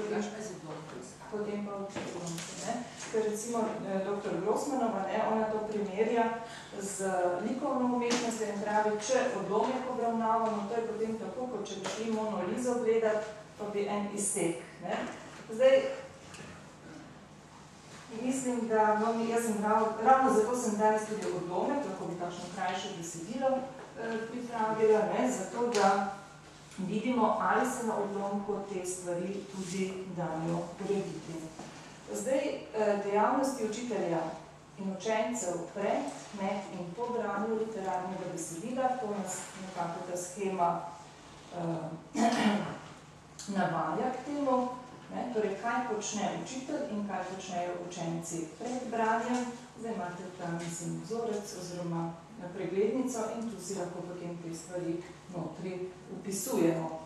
potem, potem pa učiteljice. Ne? Ker recimo eh, dr. Grossmanova, ne, ona to primerja z likovno umetnostjo in pravi, če odlomek obravnavamo, to je potem tako, kot če bi šli monolizo gledati, pa bi en izsek. Ne? Zdaj, mislim, da no, jaz sem rav, ravno zato sem danes tudi odlomek, lahko bi kakšno krajše besedilo eh, pripravila, ne, zato da vidimo, ali se na odlomku te stvari tudi dajo urediti. Zdaj, eh, dejavnosti učitelja in učencev pred, med in po branju literarnega besedila, to nas nekako ta schema uh, navaja k temu, ne, torej kaj počne učitelj in kaj počnejo učenci pred branjem. Zdaj imate tam, mislim, vzorec oziroma na preglednico in tu si lahko potem te stvari notri upisujemo.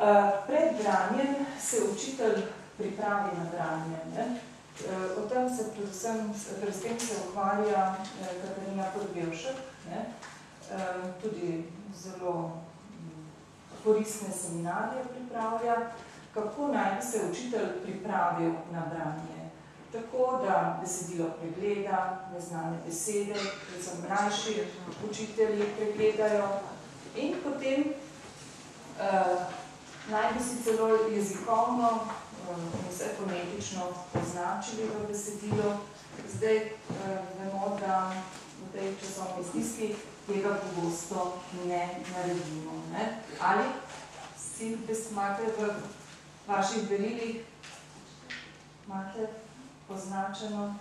Eh, pred branjem se učitelj pripravi na branje. Ne? Eh, o tem se predvsem, s tem se ukvarja eh, Katarina Podbevšek, ne? tudi zelo mm, koristne seminarije pripravlja, kako naj bi se učitelj pripravil na branje. Tako, da besedilo pregleda, neznane besede, predvsem mlajši učitelji pregledajo, In potem uh, naj bi si celo jezikovno uh, vse fonetično označili v besedilo. Zdaj uh, vemo, da v tej časovni stiski tega pogosto ne naredimo. Ne? Ali si imate v vaših berilih imate označeno?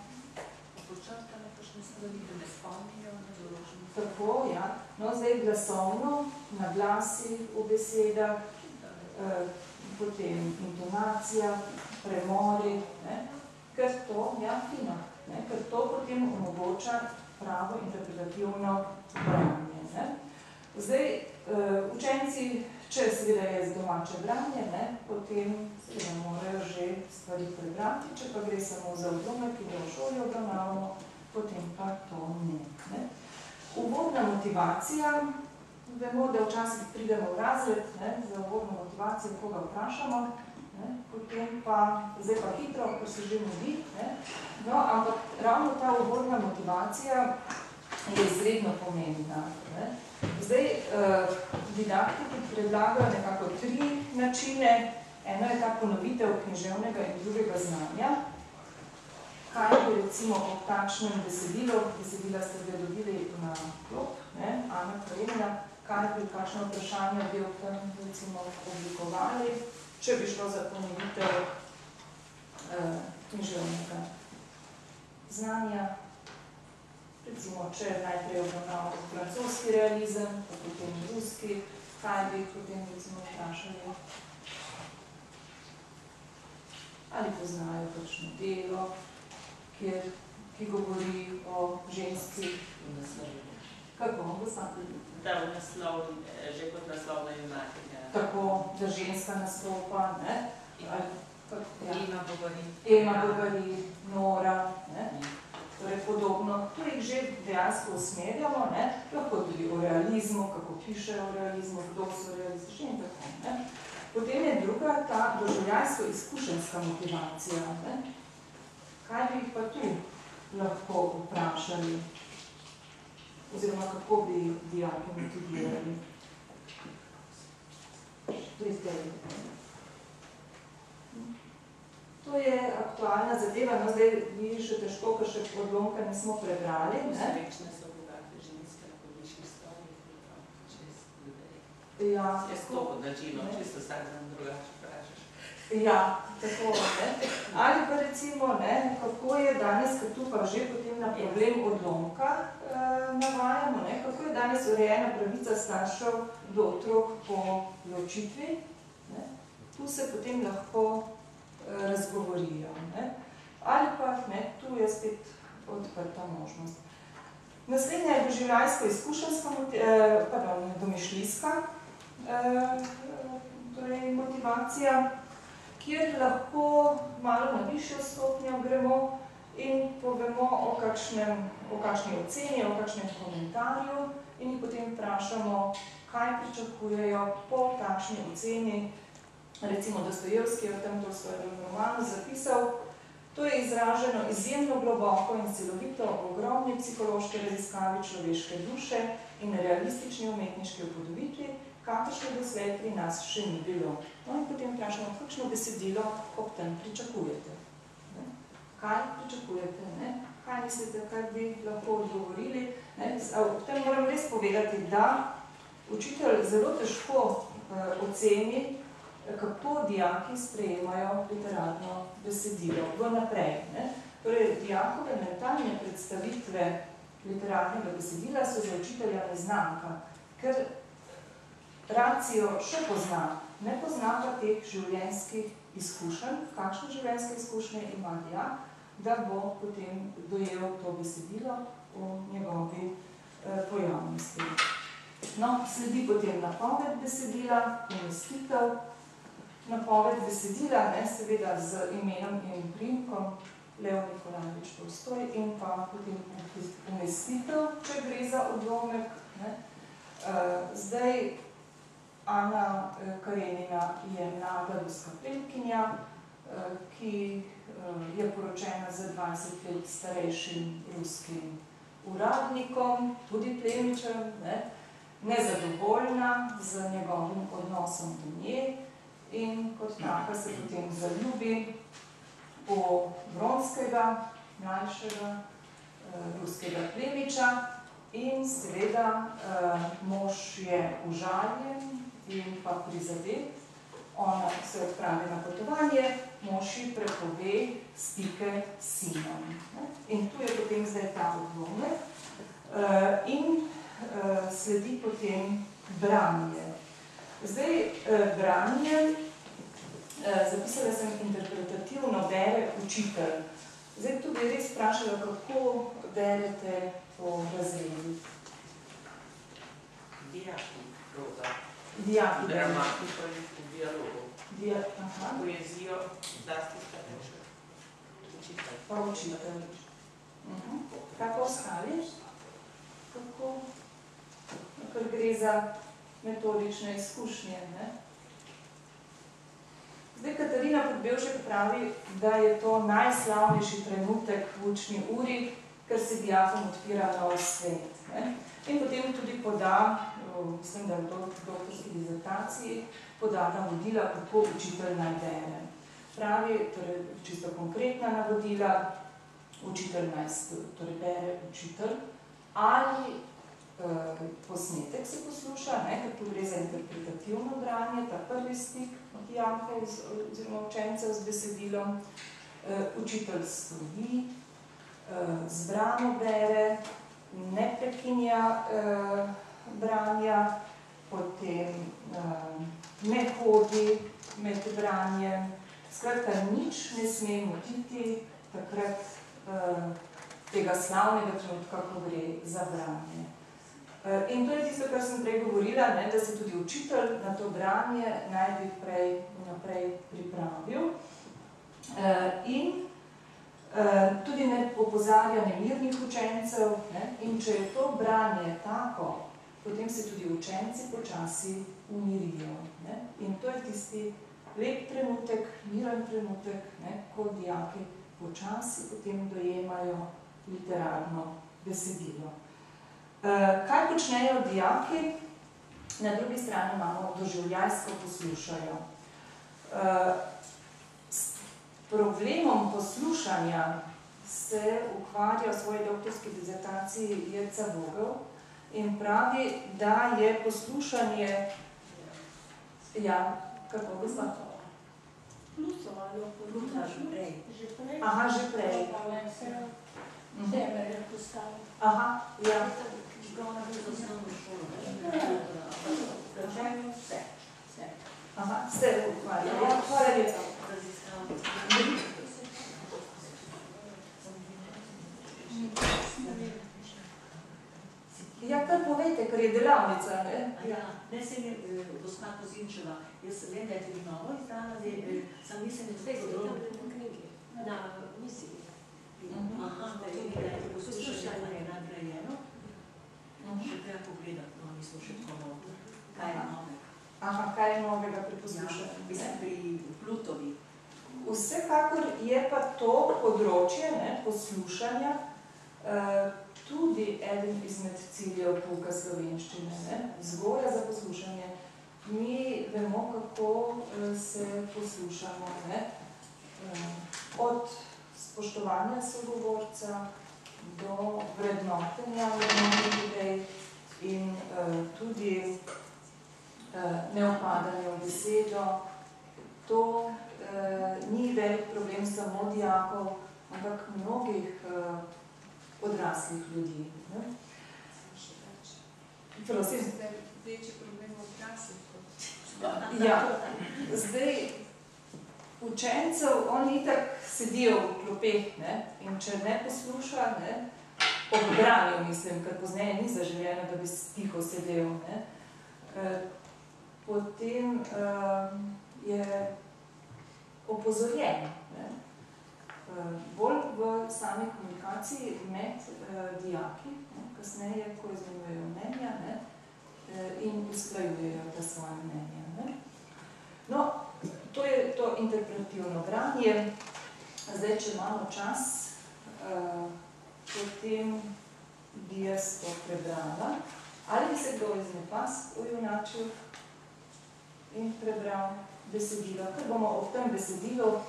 Počrtane kakšne stvari, da ne spomnijo na določeno Tako, ja. No, zdaj glasovno, na glasi v besedah, eh, potem intonacija, premori, ne, ker to, ja, fino, ne, ker to potem omogoča pravo interpretativno branje. Ne. Zdaj, eh, učenci, če seveda je z domače branje, ne, potem seveda morajo že stvari prebrati, če pa gre samo za odlomek, ki ga v šoli obravnavamo, potem pa to ne. ne. Uvodna motivacija, vemo, da včasih pridemo v razred ne, za uvodno motivacijo, koga vprašamo, ne, potem pa, zdaj pa hitro, ker se že mudi, ne, no, ampak ravno ta uvodna motivacija je izredno pomembna. Ne. Zdaj, eh, didaktiki predlagajo nekako tri načine. Eno je ta ponovitev književnega in drugega znanja, kaj bi recimo ob takšnem besedilu, besedila ste ga dobili na klop, ne, Ana Krajina, kaj bi kakšno vprašanje bi ob tem recimo oblikovali, če bi šlo za ponovitev eh, književnega znanja. Recimo, če najprej obravnamo francoski realizem, pa potem ruski, kaj bi potem recimo vprašali? Ali poznajo kakšno delo, kjer, ki govori o ženski. Kako, gospod? Da, v naslov, eh, že kot naslovna junakinja. Tako, da ženska nastopa, ne? Ali, kak, ja. Ema govori. Ema govori, Nora, ne? Torej podobno, tu jih že dejansko usmerjamo, ne? lahko tudi o realizmu, kako piše o realizmu, kdo so realistični in tako. Ne? Potem je druga ta doživljajsko-izkušenska motivacija. Ne? kaj bi jih pa tu lahko vprašali? Oziroma, kako bi dijake motivirali? To je aktualna zadeva, no zdaj vi še težko, ker še odlomka nismo prebrali. Ne? Večne so bogate ženske na podviških stolih, čez ljudi. Ja, Je to podnačino, čisto vsak dan drugače vprašaš. Ja, tako, ne. Ali pa recimo, ne, kako je danes, ker tu pa že potem na problem odlomka eh, navajamo, ne, kako je danes urejena pravica staršev do otrok po ločitvi. Ne. Tu se potem lahko razgovorijo. Ne. Ali pa, ne, tu je spet odprta možnost. Naslednja je doživljajsko izkušenska, eh, pardon, domišljijska eh, torej motivacija kjer lahko malo na višjo stopnjo gremo in povemo o, kakšnem, o kakšni oceni, o kakšnem komentarju in jih potem vprašamo, kaj pričakujejo po takšni oceni recimo Dostojevski je v tem svojem romanu zapisal, to je izraženo izjemno globoko in celovito v ogromni psihološke raziskavi človeške duše in realistični umetniški upodobitvi, kakršne doslej pri nas še ni bilo. No in potem vprašamo, kakšno besedilo ob tem pričakujete? Ne? Kaj pričakujete? Ne? Kaj mislite, kaj bi lahko odgovorili? Ob tem moram res povedati, da učitelj zelo težko uh, oceni, kako dijaki sprejemajo literarno besedilo vnaprej. Ne? Torej, dijakove mentalne predstavitve literarnega besedila so za učitelja neznamka, ker racijo še pozna, ne pozna pa teh življenjskih izkušenj, kakšne življenjske izkušnje ima dijak, da bo potem dojel to besedilo v njegovi eh, pojavnosti. No, sledi potem napoved besedila, umestitev, napoved besedila, ne, seveda z imenom in primkom, Leo Nikolajevič Tolstoj in pa potem umestitev, če gre za odlomek. Ne. Uh, zdaj, Ana uh, Karenina je mlada ruska plemkinja, uh, ki je poročena z 20 let starejšim ruskim uradnikom, tudi plemičem, ne, nezadovoljna z njegovim odnosom do nje, in kot taka se potem zaljubi v Vronskega, mlajšega uh, ruskega plemiča in seveda uh, mož je užaljen in pa prizadet. Ona se odpravi na potovanje, mož ji prepove stike s sinom. In tu je potem zdaj ta odlomek. Uh, in uh, sledi potem branje. Zdaj, eh, branje, eh, zapisala sem interpretativno bere učitelj. Zdaj, tu bi res vprašala, kako berete po razredu. Dijaki, proza. Dijaki. Dramatiko in v dialogu. Dia, aha. Poezijo, zlasti starejše. Učitelj. Pa učitelj. Uh -huh. Kaj pa ostali? Kako? Ker gre za metodične izkušnje. Ne? Zdaj, Katarina Podbevšek pravi, da je to najslavnejši trenutek v učni uri, ker se dijakom odpira nov svet. Ne? In potem tudi poda, mislim, da v doktorski dizertaciji, poda navodila, kako učitelj naj bere. Pravi, torej čisto konkretna navodila, učitelj naj torej bere učitelj, ali posnetek se posluša, ne, ker tu gre za interpretativno branje, ta prvi stik dijakov oziroma učencev z besedilom. Uh, učitelj stoji, uh, zbrano bere, ne prekinja branja, potem ne hodi med branjem. Skratka, nič ne sme motiti takrat tega slavnega trenutka, ko gre za branje. Eh, in to je tisto, kar sem prej govorila, ne, da se tudi učitelj na to branje naj bi prej naprej pripravil. E, in e, tudi ne opozarja nemirnih učencev. Ne, in če je to branje tako, potem se tudi učenci počasi umirijo. Ne. In to je tisti lep trenutek, miren trenutek, ne, ko dijaki počasi potem dojemajo literarno besedilo. Eh, kaj počnejo dijaki? Na drugi strani imamo doživljajsko poslušajo. Eh, s problemom poslušanja se ukvarja v svoji doktorski dizertaciji Jerca Vogel in pravi, da je poslušanje... Ja, kako bi zna to? Pluso ali opoluta že prej. Aha, že prej. Temelje postaviti. Aha, ja. Čeprav ne bi za osnovno šolo. Vse. Vse. Aha, ste ukvarjali. Ja, hvala lepa. Ja, kar povejte, ker je delavnica, ne? Ja, ne se je gospa Kozinčeva, jaz vem, da je tudi novo izdala, zdaj, sam mislim, da je zelo Na misiji. Aha, da je da je poslušanje nagrajeno. Še treba pogledati, no, nismo še tako novo. Kaj je nove? Aha, kaj je novega pri poslušanju? ne? Mislim, pri Plutovi. Vsekakor je pa to področje ne, poslušanja eh, tudi eden izmed ciljev pouka slovenščine, ne, vzgoja za poslušanje. Mi vemo, kako eh, se poslušamo, ne, eh, od spoštovanja sogovorca do vrednotenja vrednotnih idej in eh, tudi eh, neopadanje v besedo. To eh, ni velik problem samo dijakov, ampak mnogih eh, odraslih ljudi. Ne? Prosim. Večji problem odraslih Ja, zdaj učencev, oni itak sedijo v klopeh ne? in če ne posluša, ne? ob branju mislim, ker pozneje ni zaželjeno, da bi tiho sedel, ne? Eh, potem eh, je opozorjen. Ne? Eh, bolj v sami komunikaciji med eh, dijaki, ne? kasneje, ko izmenjujejo mnenja ne? eh, in usklajujejo ta svoje mnenja. Ne? No, to je to interpretivno branje. Zdaj, če imamo čas, eh, potem bi jaz to prebrala. Ali bi se kdo izmed vas ujunačil in prebral besedilo, ker bomo ob tem besedilu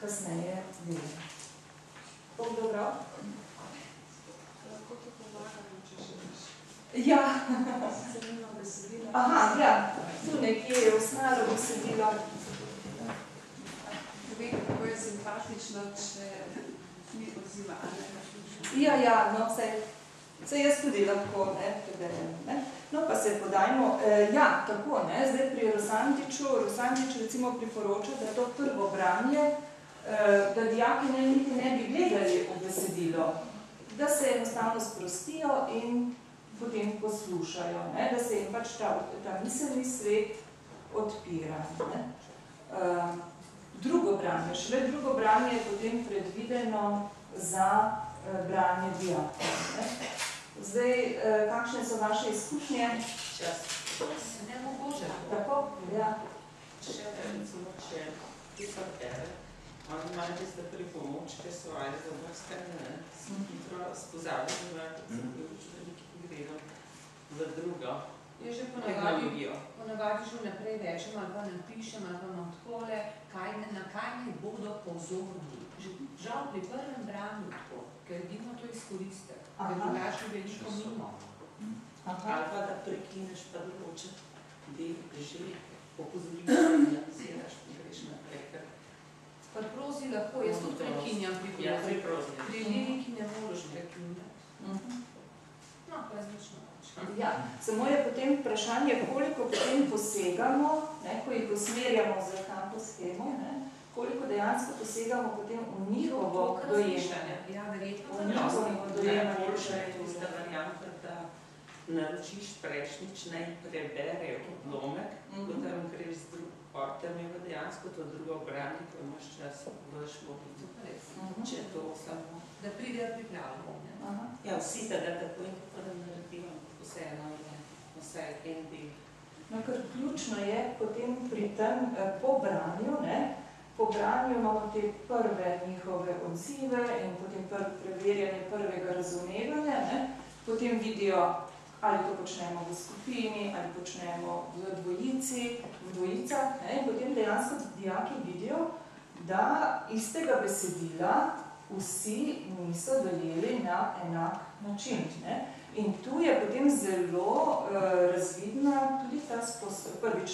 kasneje delali. Bom dobro? lahko to pomagamo, če želiš. Ja, aha, ja, tu nekje je osnalo besedilo. Vem, kako je simpatično, če ni odziva, ne? Ja, ja, no, vse, vse jaz tudi lahko, ne, preberem, ne. No, pa se podajmo, e, ja, tako, ne, zdaj pri Rosandiču, Rosandič recimo priporoča, da to prvo branje, e, da dijaki ne, niti ne bi gledali v besedilo, da se enostavno sprostijo in potem poslušajo, ne, da se jim pač ta, ta miselni svet odpira, ne. E, drugo branje, šele drugo branje je potem predvideno za eh, branje dijakov. ne. Zdaj, eh, kakšne so vaše izkušnje? Čas. Ne mogoče. Tako? Ja. Še recimo, če pisar bere, oni imajo tiste pripomočke svoje za vrstanje, ne, sem hitro spozabljam, da sem bil učbeniki pogledal v drugo Jaz že ponavadi, ponavadi že vnaprej rečem ali pa napišem ali pa imam takole, kaj, ne- na kaj naj bodo pozorni. Že, žal pri prvem branju tako, ker vidimo to izkoristek, ker drugače veliko mimo. Aha. Ali pa da prekineš pa določen del že nadziraš, da greš naprej, ker Pri prozi lahko, jaz tudi prekinjam pri ja, prozi. priprozni. Pri liriki ne moreš prekinjati. Mhm. No, različno. pač. Ja, samo je potem vprašanje, koliko potem posegamo, ne, ko jih usmerjamo za kanto schemo, ne, koliko dejansko posegamo potem v njihovo dojemanje. Ja, verjetno. V da njihovo ne. dojemanje. Najboljša je tista varianta, da naročiš prejšnjič, naj preberejo odlomek, Mhm. potem greš z drug portem in dejansko to drugo branje, ko imaš čas, boš mogel. Res. Mhm. Če to samo. Da pridejo pripravljeni. ne. Ja, vsi tega tako in tako da naredijo, vseeno je vsaj en del. No, ker ključno je potem pri tem eh, po branju, ne, po branju imamo te prve njihove odzive in potem pr preverjanje prvega razumevanja, ne, potem vidijo, ali to počnemo v skupini, ali počnemo v dvojici, v dvojicah, ne, in potem dejansko dijaki vidijo, da istega besedila vsi niso dojeli na enak način. Ne. In tu je potem zelo uh, razvidna tudi ta sposobnost, prvič,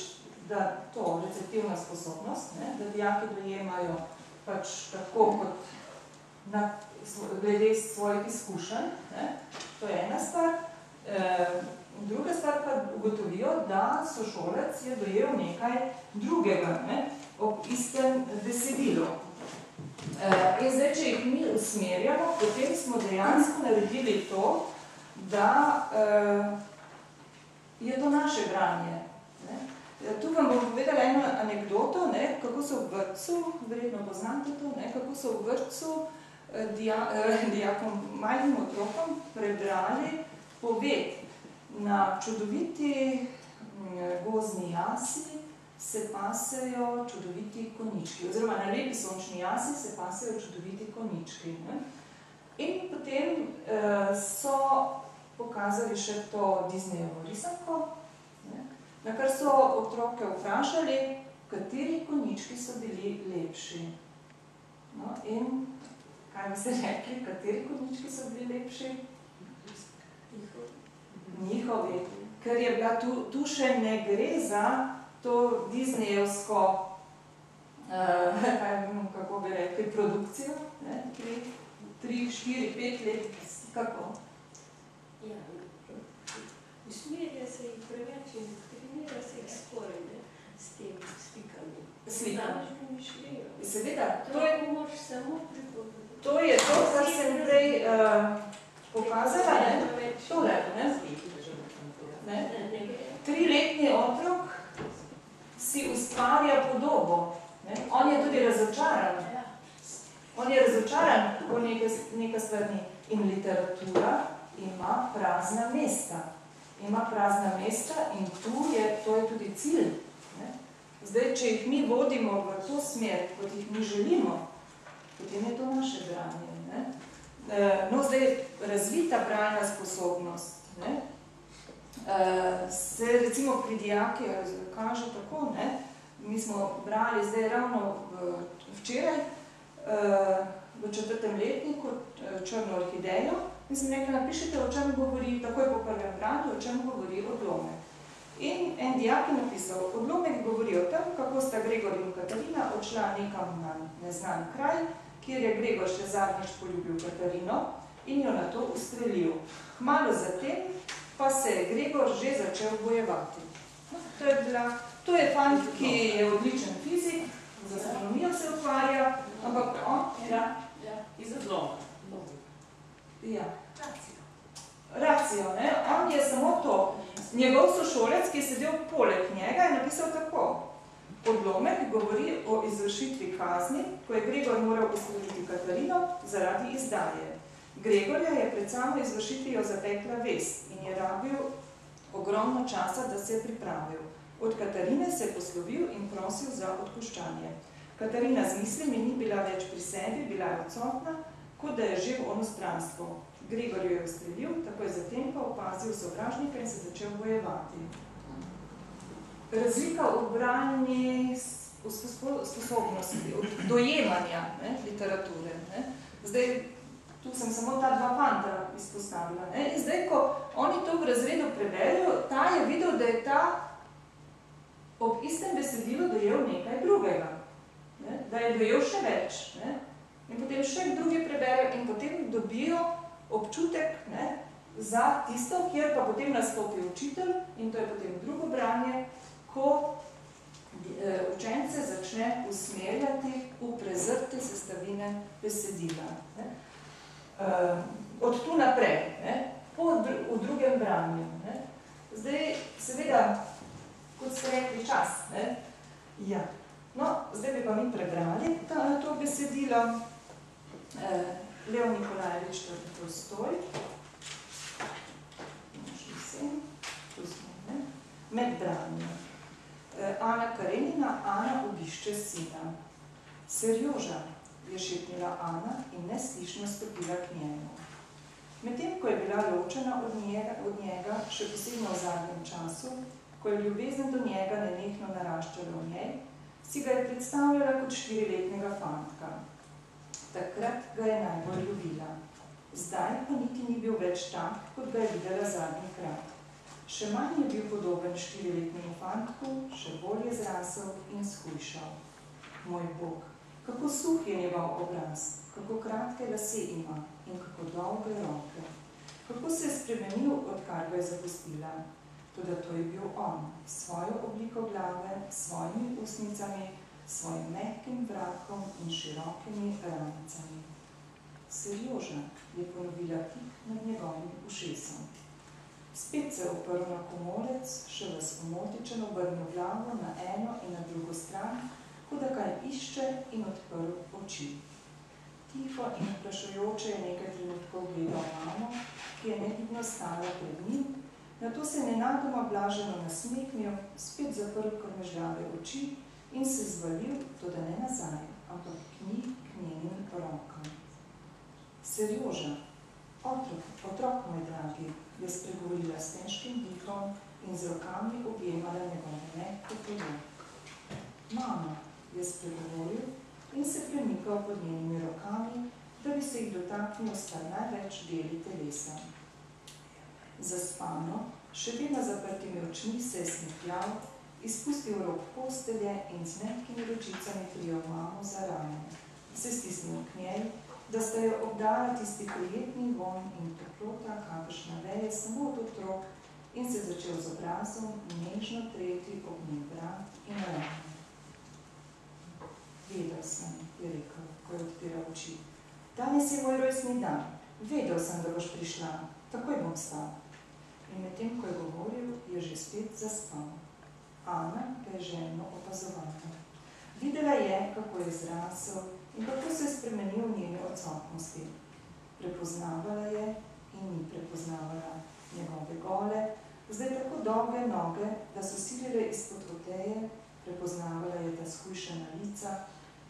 da to receptivna sposobnost, ne, da dijaki dojemajo pač tako kot na, glede svojih izkušenj, ne, to je ena stvar. E, druga stvar pa ugotovijo, da sošolec je dojel nekaj drugega ne, ob istem besedilu. E, in zdaj, če jih mi usmerjamo, potem smo dejansko naredili to, da uh, je to naše branje. Ne? Ja, Tu vam bom povedala eno anegdoto, ne, kako so v vrtcu, verjetno poznate to, ne, kako so v vrtcu eh, dijakom, majhnim otrokom prebrali poved na čudoviti gozni jasi se pasejo čudoviti konički, oziroma na lepi sončni jasi se pasejo čudoviti konički. Ne? In potem uh, so pokazali še to Disneyovo risanko, ne? na kar so otroke vprašali, kateri konički so bili lepši. No, in kaj bi se rekli, kateri konički so bili lepši? Njihovi. Ker je bila tu, tu še ne gre za to Disneyevsko, uh, kaj, kako bi rekli, produkcijo, ne? Tri, tri, štiri, pet let, kako? Ja, usmerja se jih preveč in trenira se jih skoraj, ne, s temi slikami. Slikami. Seveda, to je mož samo pripovedati. To je to, kar sem prej uh, pokazala, ne? Tole, ne? ne? Triletni otrok si ustvarja podobo. Ne? On je tudi razočaran. On je razočaran, ko nekaj, nekaj stvar ni. In literatura ima prazna mesta. Ima prazna mesta in tu je, to je tudi cilj. Ne? Zdaj, če jih mi vodimo v to smer, kot jih mi želimo, potem je to naše branje. Ne? E, no, zdaj, razvita branja sposobnost ne? E, se recimo pri dijaki kaže tako, ne? mi smo brali zdaj ravno včeraj e, v četrtem letniku Črno orhidejo in sem rekla, napišite, o čem govori, takoj po prvem branju, o čem govori odlomek. In en dijak je napisal, odlomek govori o tem, kako sta Gregor in Katarina odšla nekam na neznan kraj, kjer je Gregor še zadnjič poljubil Katarino in jo na to ustrelil. Malo zatem pa se je Gregor že začel bojevati. No, to, je bila, to je fant, ki je odličen fizik, z astronomijo se ukvarja, ampak on... Ja, Ja, Iz odloma. Ja. Racijo, ne? On je samo to. Njegov sošolec, ki je sedel poleg njega, je napisal tako. Odlomek govori o izvršitvi kazni, ko je Gregor moral ustreliti Katarino zaradi izdaje. Gregorja je pred samo izvršitvijo zatekla vest in je rabil ogromno časa, da se je pripravil. Od Katarine se je poslovil in prosil za odpuščanje. Katarina z mislimi ni bila več pri sebi, bila je odsotna, kot da je že v onostranstvu. Gregor jo je ustrelil, takoj zatem pa opazil sovražnika in se začel bojevati. Razlika v branji sposobnosti, od dojemanja ne, literature. Ne. Zdaj, tu sem samo ta dva fanta izpostavila. Ne. In zdaj, ko oni to v razredu preberejo, ta je videl, da je ta ob istem besedilu dojel nekaj drugega. Ne. Da je dojel še več. Ne. In potem še drugi preberejo in potem dobijo občutek ne, za tisto, kjer pa potem nastopi učitelj in to je potem drugo branje, ko eh, učence začne usmerjati v prezrte sestavine besedila. Ne. Uh, od tu naprej, ne, po dr v drugem branju. Ne. Zdaj, seveda, kot ste rekli, čas. Ne. Ja. No, zdaj bi pa mi prebrali ta, to besedilo. Uh, Lev Nikolajevič Tolstoj. Med branjem. Ana Karenina, Ana obišče sina. Serjoža, je šepnila Ana in neslišno stopila k njemu. Medtem, ko je bila ločena od njega, od njega, še posebno v zadnjem času, ko je ljubezen do njega nenehno naraščala v njej, si ga je predstavljala kot štiriletnega fantka. Takrat ga je najbolj ljubila. Zdaj pa niti ni bil več tak, kot ga je videla zadnji krat. Še manj je bil podoben štiriletnemu fantku, še bolj je zrasel in skušal. Moj Bog, kako suh je njegov obraz, kako kratke lase ima in kako dolge roke. Kako se je spremenil, odkar ga je zapustila. Toda to je bil on, svojo obliko glave, svojimi usnicami, svojim mehkim vrakom in širokimi ranicami. Serjoža je ponovila tik nad njegovim ušesom. Spet se je oprl na komolec, še vas omotičen obrnil glavo na eno in na drugo stran, kot da kaj išče in odprl oči. Tiho in vprašajoče je nekaj trenutkov gledal mamo, ki je negibno stala pred njim, Nato se je nenadoma blaženo nasmehnil, spet zaprl krmežljave oči in se zvalil, to da ne nazaj, ampak k njih, k njenim rokam. Serjoža, otrok, otrok moj dragi, je spregovorila s težkim dihom in z rokami objemala njegove mehke telo. Mama, je spregovoril in se premikal pod njenimi rokami, da bi se jih dotaknil sta največ deli telesa. Zaspano, še vedno zaprtimi očmi se je smehljal, izpustil rok postelje in z mehkimi ročicami prijel mamo za ramo. Se stisnil k njej, da sta jo obdala tisti prijetni von in toplota, kakršna veje samo od otrok in se začel z obrazom nežno treti ob njih vrat in ramo. Vedel sem, je rekel, ko je odpiral oči. Danes je moj rojstni dan. Vedel sem, da boš prišla. Takoj bom stal. In medtem, ko je govoril, je že spet zaspal. Ana ga je željno opazovala. Videla je, kako je zrasel in kako se je spremenil v njene odsotnosti. Prepoznavala je in ni prepoznavala njegove gole, zdaj tako dolge noge, da so silile izpod oteje, prepoznavala je ta skujšana lica,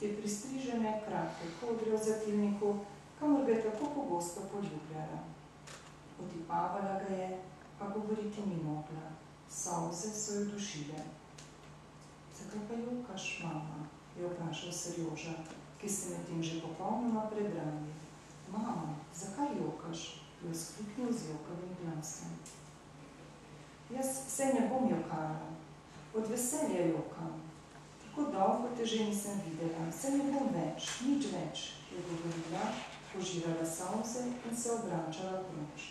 te pristrižene, kratke kodre v zatilniku, kamor ga je tako pogosto poljubljala. Otipavala ga je, pa govoriti ni mogla. Solze so jo dušile. Zakaj pa jokaš, mama? je vprašal Serjoža, ki ste med tem že popolnoma prebrali. Mama, zakaj jokaš? jo skliknil z jokavim glasom. Jaz se ne bom jokala, od veselja jokam. Tako dolgo te že nisem videla, se ne bom več, nič več, je govorila, požirala solze in se obračala proč.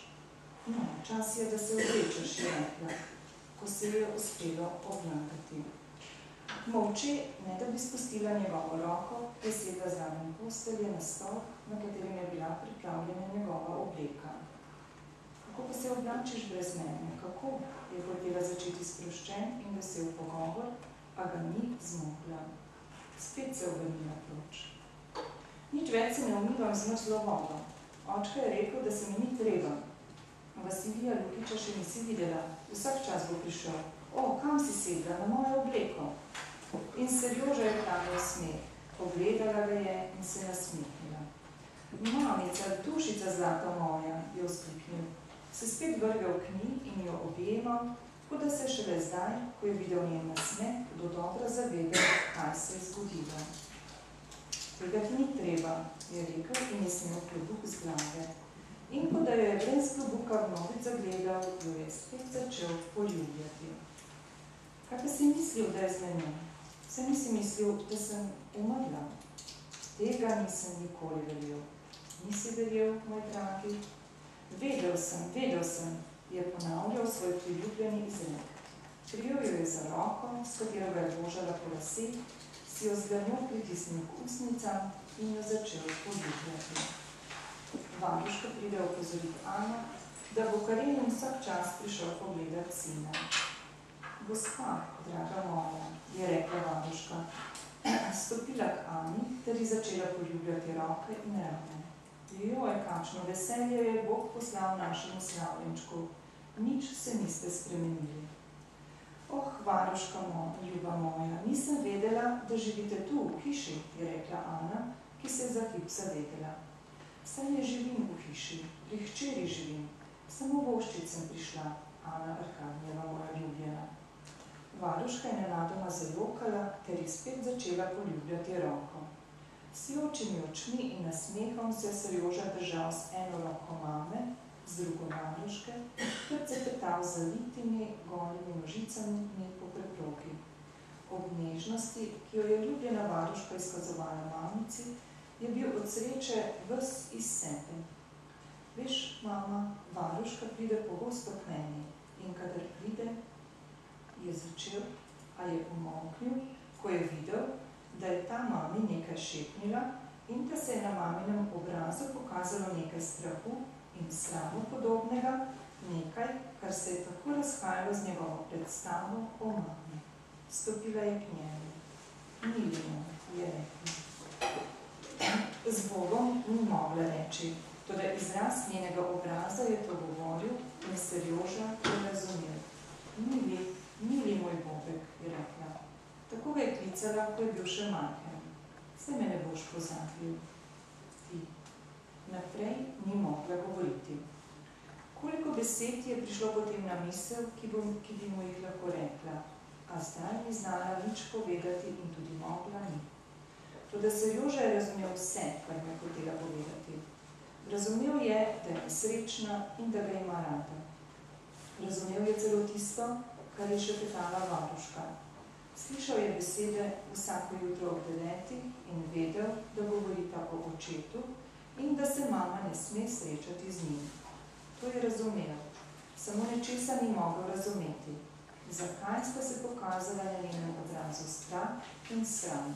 No, čas je, da se odrečeš, je rekla, ko se je uspelo obvladati. Molče, ne da bi spustila njegovo roko, je sedla zraven postelje na stol, na katerem je bila pripravljena njegova obleka. Kako pa se oblačiš brez mene? Kako? Je hotela začeti sproščen in vesel pogovor, a ga ni zmogla. Spet se obrnila proč. Nič več se ne umivam z mrzlo vodo. Očka je rekel, da se mi ni treba. Vasilija Lukiča še nisi videla, vsak čas bo prišel. O, kam si sedla? Na mojo obleko. In Serjoža je hranil smeh. Pogledala ga je in se nasmehnila. Mamica, dušica zlata moja, je vzkliknil. Se spet vrgal k njih in jo objemal, kot da se šele zdaj, ko je videl njen nasmeh, do dobro zavedel, kaj se je zgodilo. Tega ti ni treba, je rekel in je snel klobuk z glave. In ko da je brez klobuka vnovič zagledal, jo je spet začel poljubljati. Kaj pa si mislil, da je z menoj? Se nisi mislil, da sem umrla? Tega nisem nikoli verjel. Nisi verjel, moj dragi? Vedel sem, vedel sem, je ponavljal svoj priljubljeni izrek. Prijel jo je za roko, s katero ga je božala po laseh, si jo zgrnil pritisnil k usnicam in jo začel poljubljati. Varuška pride opozoriti Ano, da bo Karenin vsak čas prišel pogledat sina. Gospa, draga moja, je rekla varuška, stopila k Ani, ter ji začela poljubljati roke in rame. Joj, kakšno veselje je Bog poslal našemu slavljenčku. Nič se niste spremenili. Oh, varuška moja, ljuba moja, nisem vedela, da živite tu, v hiši, je rekla Ana, ki se je za hip zavedela. Saj ne živim v hiši, pri hčeri živim. Samo voščit sem prišla, Ana Arkadnjeva, moja ljubljena. Varuška je nenadoma zajokala, ter ji spet začela poljubljati roko. S jočimi očmi in nasmehom se je Serjoža držal s eno roko mame, z drugo varuške, ter cepetal z zalitimi, golimi nožicami po preprogi. Ob nežnosti, ki jo je ljubljena varuška izkazovala mamici, je bil od sreče ves iz sebe. Veš, mama, varuška pride pogosto k meni in kadar pride, je začel, a je umolknil, ko je videl, da je ta mami nekaj šepnila in da se je na maminem obrazu pokazalo nekaj strahu in sramu podobnega, nekaj, kar se je tako razhajalo z njegovo predstavo o mami. Stopila je k njemu. Milimo, je rekla. Z Bogom ni mogla reči, toda izraz njenega obraza je to govoril In Serjoža je razumel. Mili, mili moj Bobek, je rekla. Tako ga je klicala, ko je bil še majhen. Se me ne boš pozabil. Ti. Naprej ni mogla govoriti. Koliko besed je prišlo potem na misel, ki, bom, ki bi mu jih lahko rekla, a zdaj ni znala nič povedati in tudi mogla ni. Toda se Joža je razumel vse, kar mu je hotela povedati. Razumel je, da je nesrečna in da ga ima rada. Razumel je celo tisto, kar je še petala varuška. Slišal je besede vsako jutro ob devetih in vedel, da govorita o očetu in da se mama ne sme srečati z njim. To je razumel, samo nečesa ni mogel razumeti. Zakaj sta se pokazala na njenem obrazu strah in sram?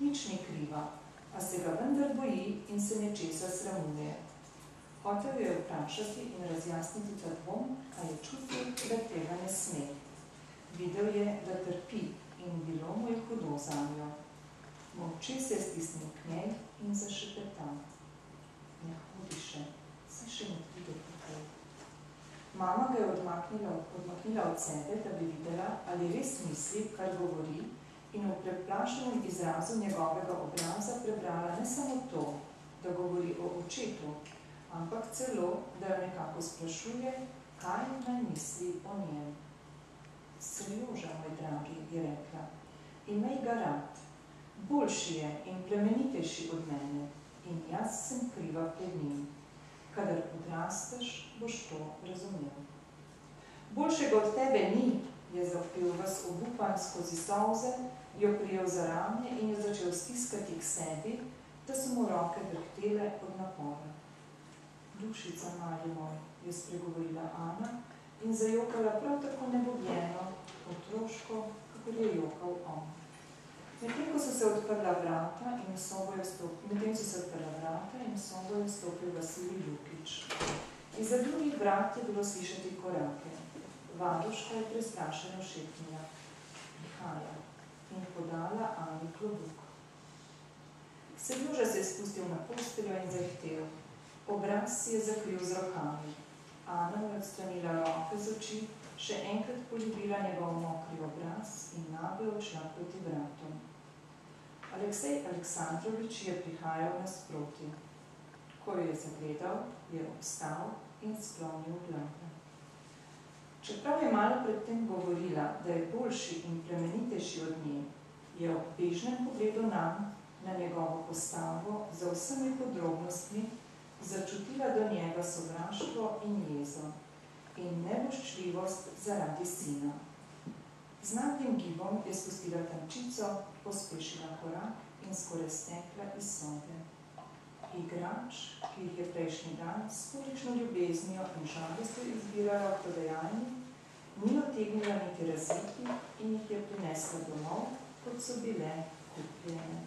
Nič ni kriva, a se ga vendar boji in se nečesa sramuje. Hotel je vprašati in razjasniti ta dvom, a je čutil, da tega ne sme. Videl je, da trpi in bilo mu je hudo za njo. Molče se je stisnil k njej in zašepetal. Ne hodi še, se še ne pride tako. Mama ga je odmaknila, odmaknila od sebe, da bi videla, ali res misli, kar govori, in v preplašenem izrazu njegovega obraza prebrala ne samo to, da govori o očetu, ampak celo, da jo nekako sprašuje, kaj naj misli o njem. Serjoža, moj dragi, je rekla, imej ga rad, boljši je in plemenitejši od mene in jaz sem kriva pred njim. Kadar odrasteš, boš to razumel. Boljšega od tebe ni, je zapil vas obupan skozi solze, jo prijel za rame in jo začel stiskati k sebi, da so mu roke drhtele od napora. Dušica, mali moj, je spregovorila Ana in zajokala prav tako nebobljeno, otroško, kako je jokal on. Medtem ko so se odprla vrata in v sobo je vstopil, medtem so se odprla vrata in v sobo je vstopil Vasilij Ljukič. Iza drugih vrat je bilo slišati korake. Varuška je prestrašeno šepnila. Prihaja in podala Ani klobuk. Sedluža se je spustil na posteljo in zahtel. Obraz si je zakril z rokami. Ana mu je odstranila roke z oči, še enkrat poljubila njegov mokri obraz in naglo odšla proti vratom. Aleksej Aleksandrovič je prihajal nasproti. Ko jo je zagledal, je obstal in sklonil glavo. Čeprav je malo predtem govorila, da je boljši in plemenitejši od nje, je ob bežnem pogledu nam, na njegovo postavo, za vsemi podrobnostmi, začutila do njega sovraštvo in jezo in nevoščljivost zaradi sina. Z naglim gibom je spustila tančico, pospešila korak in skoraj stekla iz sobe. Igrač, ki jih je prejšnji dan s kolikšno ljubeznijo in žalostjo izbirala v prodajalni, ni otegnila niti razviti in jih je prinesla domov, kot so bile kupljene.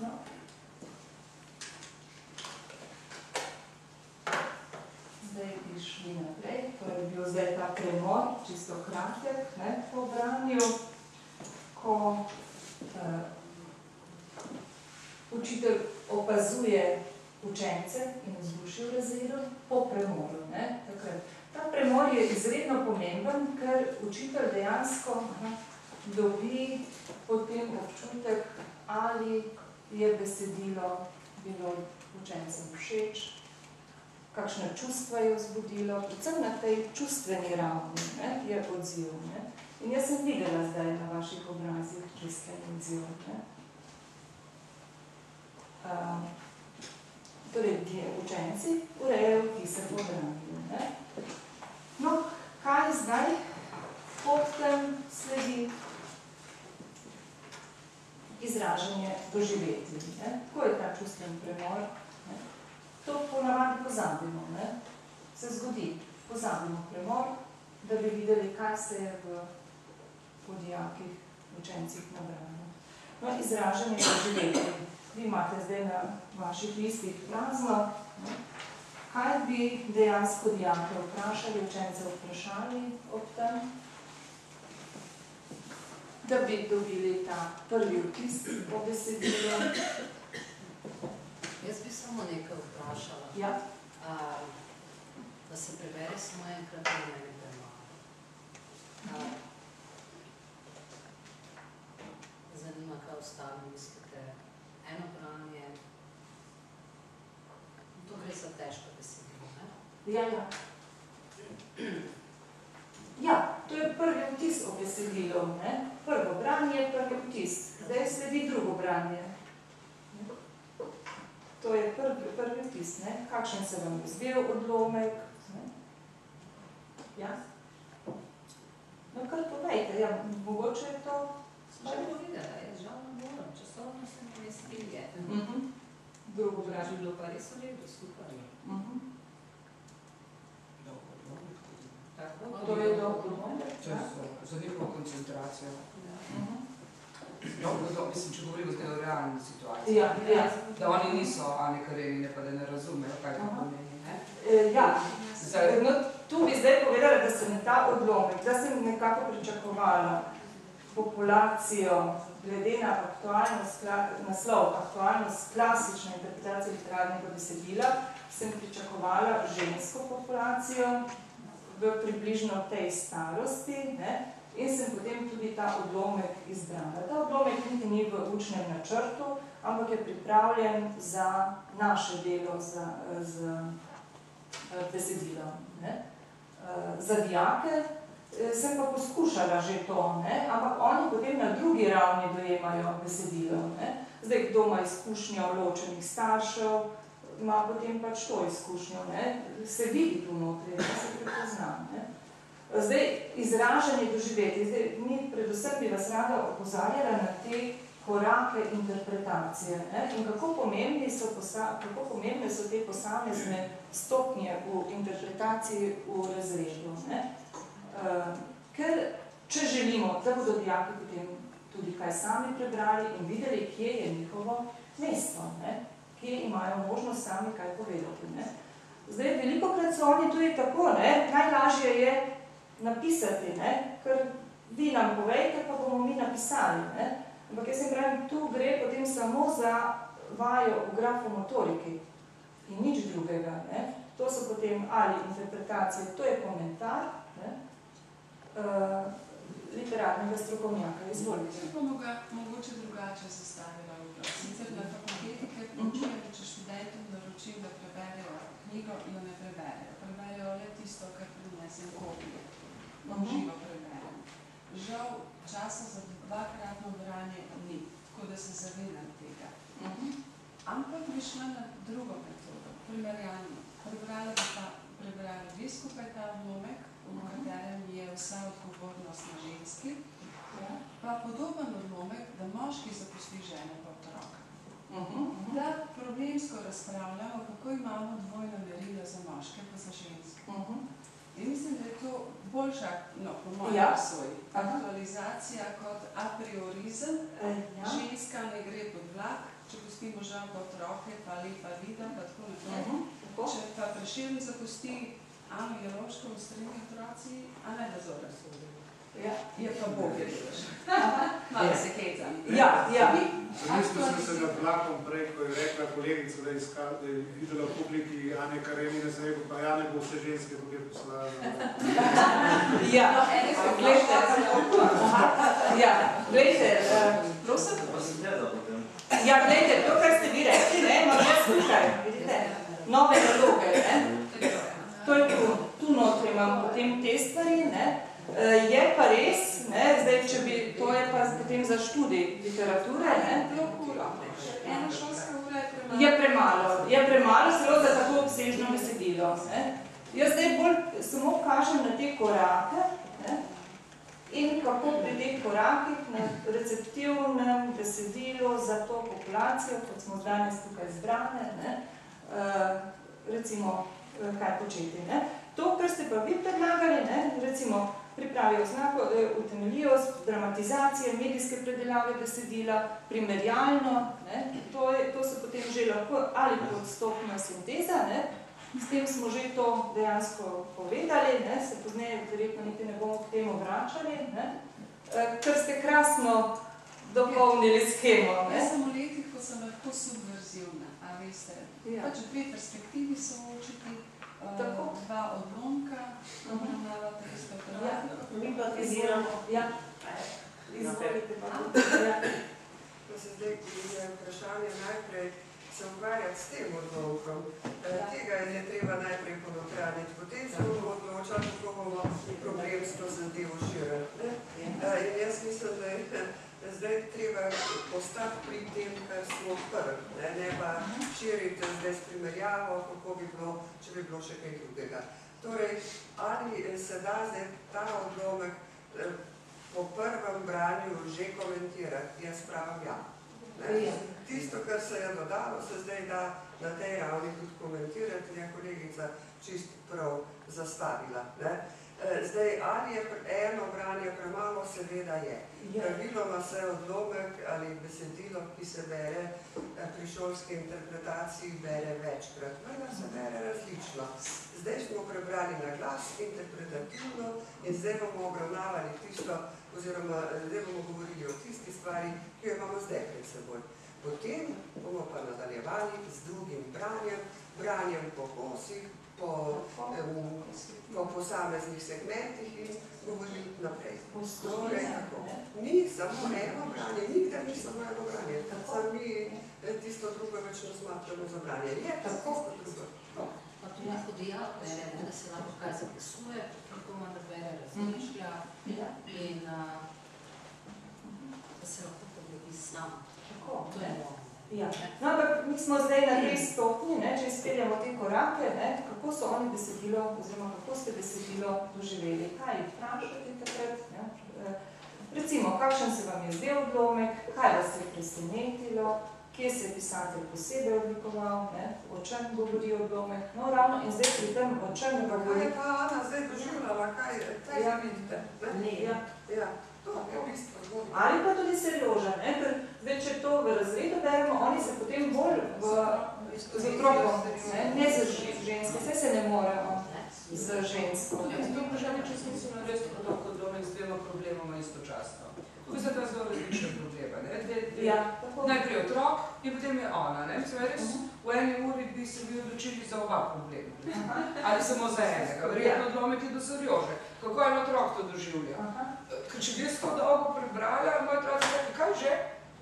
No. Zdaj bi šli naprej, to je bil zdaj ta premor, čisto kratek, ne, po branju, ko uh, učitelj opazuje učence in vzdušje v razredu po premoru. Ne, takrat. Ta premor je izredno pomemben, ker učitelj dejansko aha, dobi potem občutek, ali je besedilo bilo učencem všeč, kakšne čustva je vzbudilo, predvsem na tej čustveni ravni ne, je odziv. Ne. In jaz sem videla zdaj na vaših obrazih čustveni odziv. Ne. Uh, torej, učenci urejajo vtise po branju. Ne. No, kaj zdaj? Potem sledi izražanje doživeti. Ne? Ko je ta čustven premor? To ponavadi pozabimo. Ne? Se zgodi, pozabimo premor, da bi videli, kaj se je v podijakih učencih nabralo. No, izražanje doživeti. Vi imate zdaj na vaših listih prazno. Ne? Kaj bi dejansko dijake vprašali, učence vprašali ob tem? da bi dobili ta prvi vtis o besedilu. Jaz bi samo nekaj vprašala. Ja. A, da se prebere samo enkrat in meni premalo. A, Zanima, kaj ostalo mislite. Eno branje, to gre za težko besedilo, ne? Ja, ja. Ja, to je prvi vtis o besedilu. Ne? Prvo branje je prvi vtis, zdaj sledi drugo branje. To je prvi, prvi vtis, ne? kakšen se vam je zdel odlomek. Ne? Ja? No, kar povejte, ja, mogoče je to... Že povedala, jaz žal ne morem, časovno se mi ne spilje. Mhm. Drugo Bi branje. bilo pa res v redu skupaj. Mhm. Tako, To je dolgo odlomek. Če ja. so zanimivo Dobro, do, mislim, če govorimo zdaj o realni situaciji. Ja, ja. Da oni niso Ane Karenine, pa da ne razumejo, kaj to pomeni. Ne? E, ja, Zdaj, No, tu bi zdaj povedala, da sem ta odlomek, da sem nekako pričakovala populacijo, glede na aktualnost, naslov, aktualnost klasične interpretacije literarnega besedila, sem pričakovala žensko populacijo v približno tej starosti ne? In sem potem tudi ta odlomek izbrala. Ta odlomek niti ni v učnem načrtu, ampak je pripravljen za naše delo, za, z eh, besedilom. Eh, Za dijake eh, sem pa poskušala že to, ne? ampak oni potem na drugi ravni dojemajo besedilo. Ne? Zdaj, kdo ima izkušnjo ločenih staršev, ima potem pač to izkušnjo, ne? se vidi tu notri, se prepozna. Ne? Zdaj, izražanje doživeti. Zdaj, mi predvsem bi vas rada opozarjala na te korake interpretacije ne? in kako pomembni so, posa, kako pomembne so te posamezne stopnje v interpretaciji v razredu. Ne? Uh, ker, če želimo, da bodo dijaki potem tudi kaj sami prebrali in videli, kje je njihovo mesto, ne? kje imajo možnost sami kaj povedati. Ne? Zdaj, veliko krat so oni tudi tako, ne? najlažje je napisati, ne? ker vi nam povejte, pa bomo mi napisali. Ne? Ampak jaz sem pravim, tu gre potem samo za vajo v grafomotoriki in nič drugega. Ne? To so potem ali interpretacije, to je komentar ne? Uh, literarnega strokovnjaka. Izvolite. Če pa moga, mogoče drugače zastavila vprašanje. Sicer na fakulteti, ker poučujem, če študentom naročim, da preberejo knjigo, jo ne preberejo. Preberejo le tisto, kar prinesem kopijo. Mhm. Živo preberem. Žal časa za dvakratno branje ni, tako da se zavedam tega. Mhm. Ampak bi šla na drugo metodo, primerjalno. Prebrala bi pa prebrala dve skupaj ta odlomek, v katerem je vsa odgovornost na ženski, pa podoben odlomek, da moški zapusti ženo pa otroka. Mhm, mhm. Da problemsko razpravljamo, kako imamo dvojna merila za moške pa za ženske. Mhm. In mislim, da je to boljša, no, po mojem Ja. Aha. aktualizacija kot a priorizem, E, ja. ženska ne gre pod vlak, če pustimo žal pa otroke, pa lepa vida, pa tako naprej. Mhm. Tako? Če pa preširno zapusti Ano Jelovško v stremi otroci, a ne da zore sodi. Ja. Je pa Bog je delež. Malo se hecam. Ja, ja. Zamislil sem se nad vlakom prej, ko je rekla kolegica, da je, iskala, da je videla v publiki Ane Karenine, se rekel, pa Jane bo vse ženske, je poslala. Ja, No, glejte, ja, glejte, eh, Prosim? ja, glejte, to, kar ste vi rekli, ne, imam jaz tukaj, vidite, nove naloge, ne, to je tu, tu notri imam potem te stvari, ne, je pa res, ne, zdaj, če bi, to je pa potem za študij literature, ne, Ena šolska ura je premalo. Je premalo, je premalo celo za tako obsežno besedilo. Ne? Jaz zdaj bolj samo kažem na te korake ne? in kako pri teh korakih na receptivnem besedilu za to populacijo, kot smo danes tukaj zbrane, ne? Uh, recimo, eh, kaj početi. Ne? To, kar ste pa vi predlagali, ne? recimo, pripravijo znako, eh, utemeljijo dramatizacije, medijske predelave besedila, primerjalno, ne? To, je, to so potem že lahko ali podstopna sinteza, ne? s tem smo že to dejansko povedali, ne? se pozneje verjetno niti ne bomo k temu vračali. Ne? eh, ker ste krasno dopolnili schemo. Ne? Jaz sem v letih, ko sem lahko subverzivna, a veste, Ja. pač dve perspektivi soočiti, eh, Tako. dva odlomka, obravnavate isto tematiko. Mi pa kriziramo. Ja, izvolite pa. Ja. Pa se zdaj je vprašanje najprej se ukvarjati s tem odlomkom. Eh, Tega je treba najprej ponotraniti, potem se bomo odločali, kako bomo problemsko zadevo širili. ne. Eh, In jaz mislim, da je zdaj treba postati pri tem, kar smo odprli, ne, ne pa širiti zdaj s primerjavo, kako bi bilo, če bi bilo še kaj drugega. Torej, ali eh, se da zdaj ta odlomek eh, po prvem branju že komentirati, jaz pravim ja. Ne? Tisto, kar se je dodalo, se zdaj da na tej ravni tudi komentirati, je kolegica čist prav zastavila. Ne? Eh, Zdaj, ali je eno branje premalo, seveda je. Praviloma se odlomek ali besedilo, ki se bere eh, pri šolski interpretaciji, bere večkrat, vendar se bere različno. Zdaj smo prebrali na glas, interpretativno in zdaj bomo obravnavali tisto, oziroma eh, zdaj bomo govorili o tisti stvari, ki jo imamo zdaj pred seboj. Potem bomo pa nadaljevali z drugim branjem, branjem po kosih, po, em, po posameznih segmentih in govorili naprej. Torej, tako. Ni samo eno branje, nikdar ni samo eno branje. Samo mi eh, tisto drugo več ne smatramo za branje. Je tako kot drugo. Pa tudi lahko dijak bere, ne, da se lahko kaj zapisuje, popolnoma da bere, razmišlja in a, da se lahko poglobi sam. Tako, To je ne. Ja. No, ampak mi smo zdaj na tej stopni, ne, če izpeljamo te korake, ne, kako so oni besedilo, oziroma kako ste besedilo doživeli, kaj jih vprašati takrat. Ne, eh, recimo, kakšen se vam je zdel odlomek, kaj vas je presenetilo, kje se je pisatelj posebej odlikoval, ne, o čem govori odlomek. No, ravno in zdaj pri tem, o čem Kaj govori. je pa Ana zdaj doživljala, kaj kaj Ja. vidite? Ne? Ja. Ja, to. Ali pa tudi serioža, ne, ker zdaj, če to v razredu beremo, oni se potem bolj v, z otrokom, ne, ne z ž- ženske, vse se ne morejo z žensko. Jaz to vprašanje, če sem mislila res tako odlomek z dvema problemoma istočasno. Kako so ta zelo različne probleme, ne? Dve, dve, Ja. Najprej otrok in potem je ona, ne? Mislim, res v eni uri bi se bi odločili za oba problema. Ali samo za enega. Verjetno odlomek je do seriože. Kako en otrok to doživlja? Ker če bi jaz to dolgo prebrala, moj otrok bi rekel, kaj že?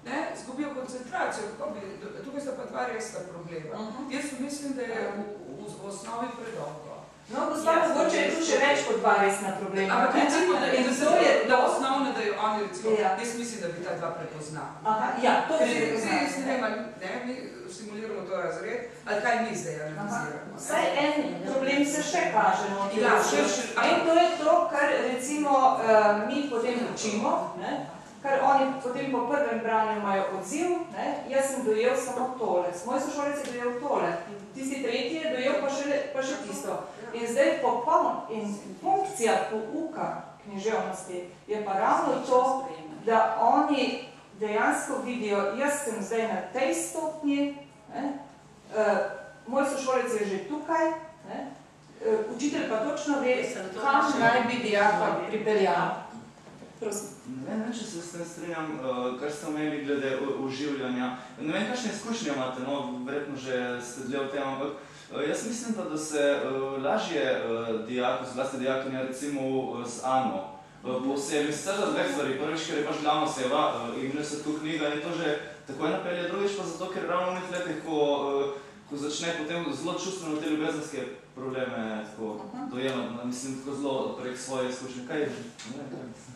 Ne, zgubil koncentracijo, kako bi, tukaj sta pa dva resna problema. Jaz mislim, da je v, v, v osnovi predolgo. No, gospa, mogoče je tu še več kot dva resna problema. Ampak recimo, da, In to je to. osnovno, da jo oni recimo, Ja. jaz mislim, da bi ta dva prepoznala. Aha, ja, to bi zdaj, jaz ne prepoznala. vem, ne, mi simuliramo to razred, ali kaj mi zdaj analiziramo. Vsaj en problem se še kaže. no, Ja, še, še, In to je to, kar recimo eh, mi potem učimo, ne? kar oni potem po prvem branju imajo odziv, ne? jaz sem dojel samo tole, moj sošolec je dojel tole, tisti tretji je dojel pa še, pa še tisto. In zdaj popoln in funkcija pouka književnosti je pa ravno to, da oni dejansko vidijo, jaz sem zdaj na tej stopnji, ne? Uh, moj sošolec je že tukaj, ne? Uh, učitelj pa točno ve, kam naj bi dijaka pripeljal. Prosim. Ne vem, če se s tem strinjam, eh, kar ste omenili glede oživljanja. Ne vem, kakšne izkušnje imate, no, verjetno že ste dlje v tem, ampak eh, jaz mislim pa, da se eh, lažje eh, dijako, zlasti dijakinja recimo eh, z Ano, eh, posebi sicer za dveh stvari. Prvič, ker je pač glavna oseba, eh, imenuje se tu knjiga in to že takoj napelje, drugič pa zato, ker ravno v nekih letih, ko, eh, ko začne potem zelo čustveno te ljubezenske probleme tako dojemati, mislim, tako zelo prek svoje izkušnje. Kaj je? Ne kaj kar,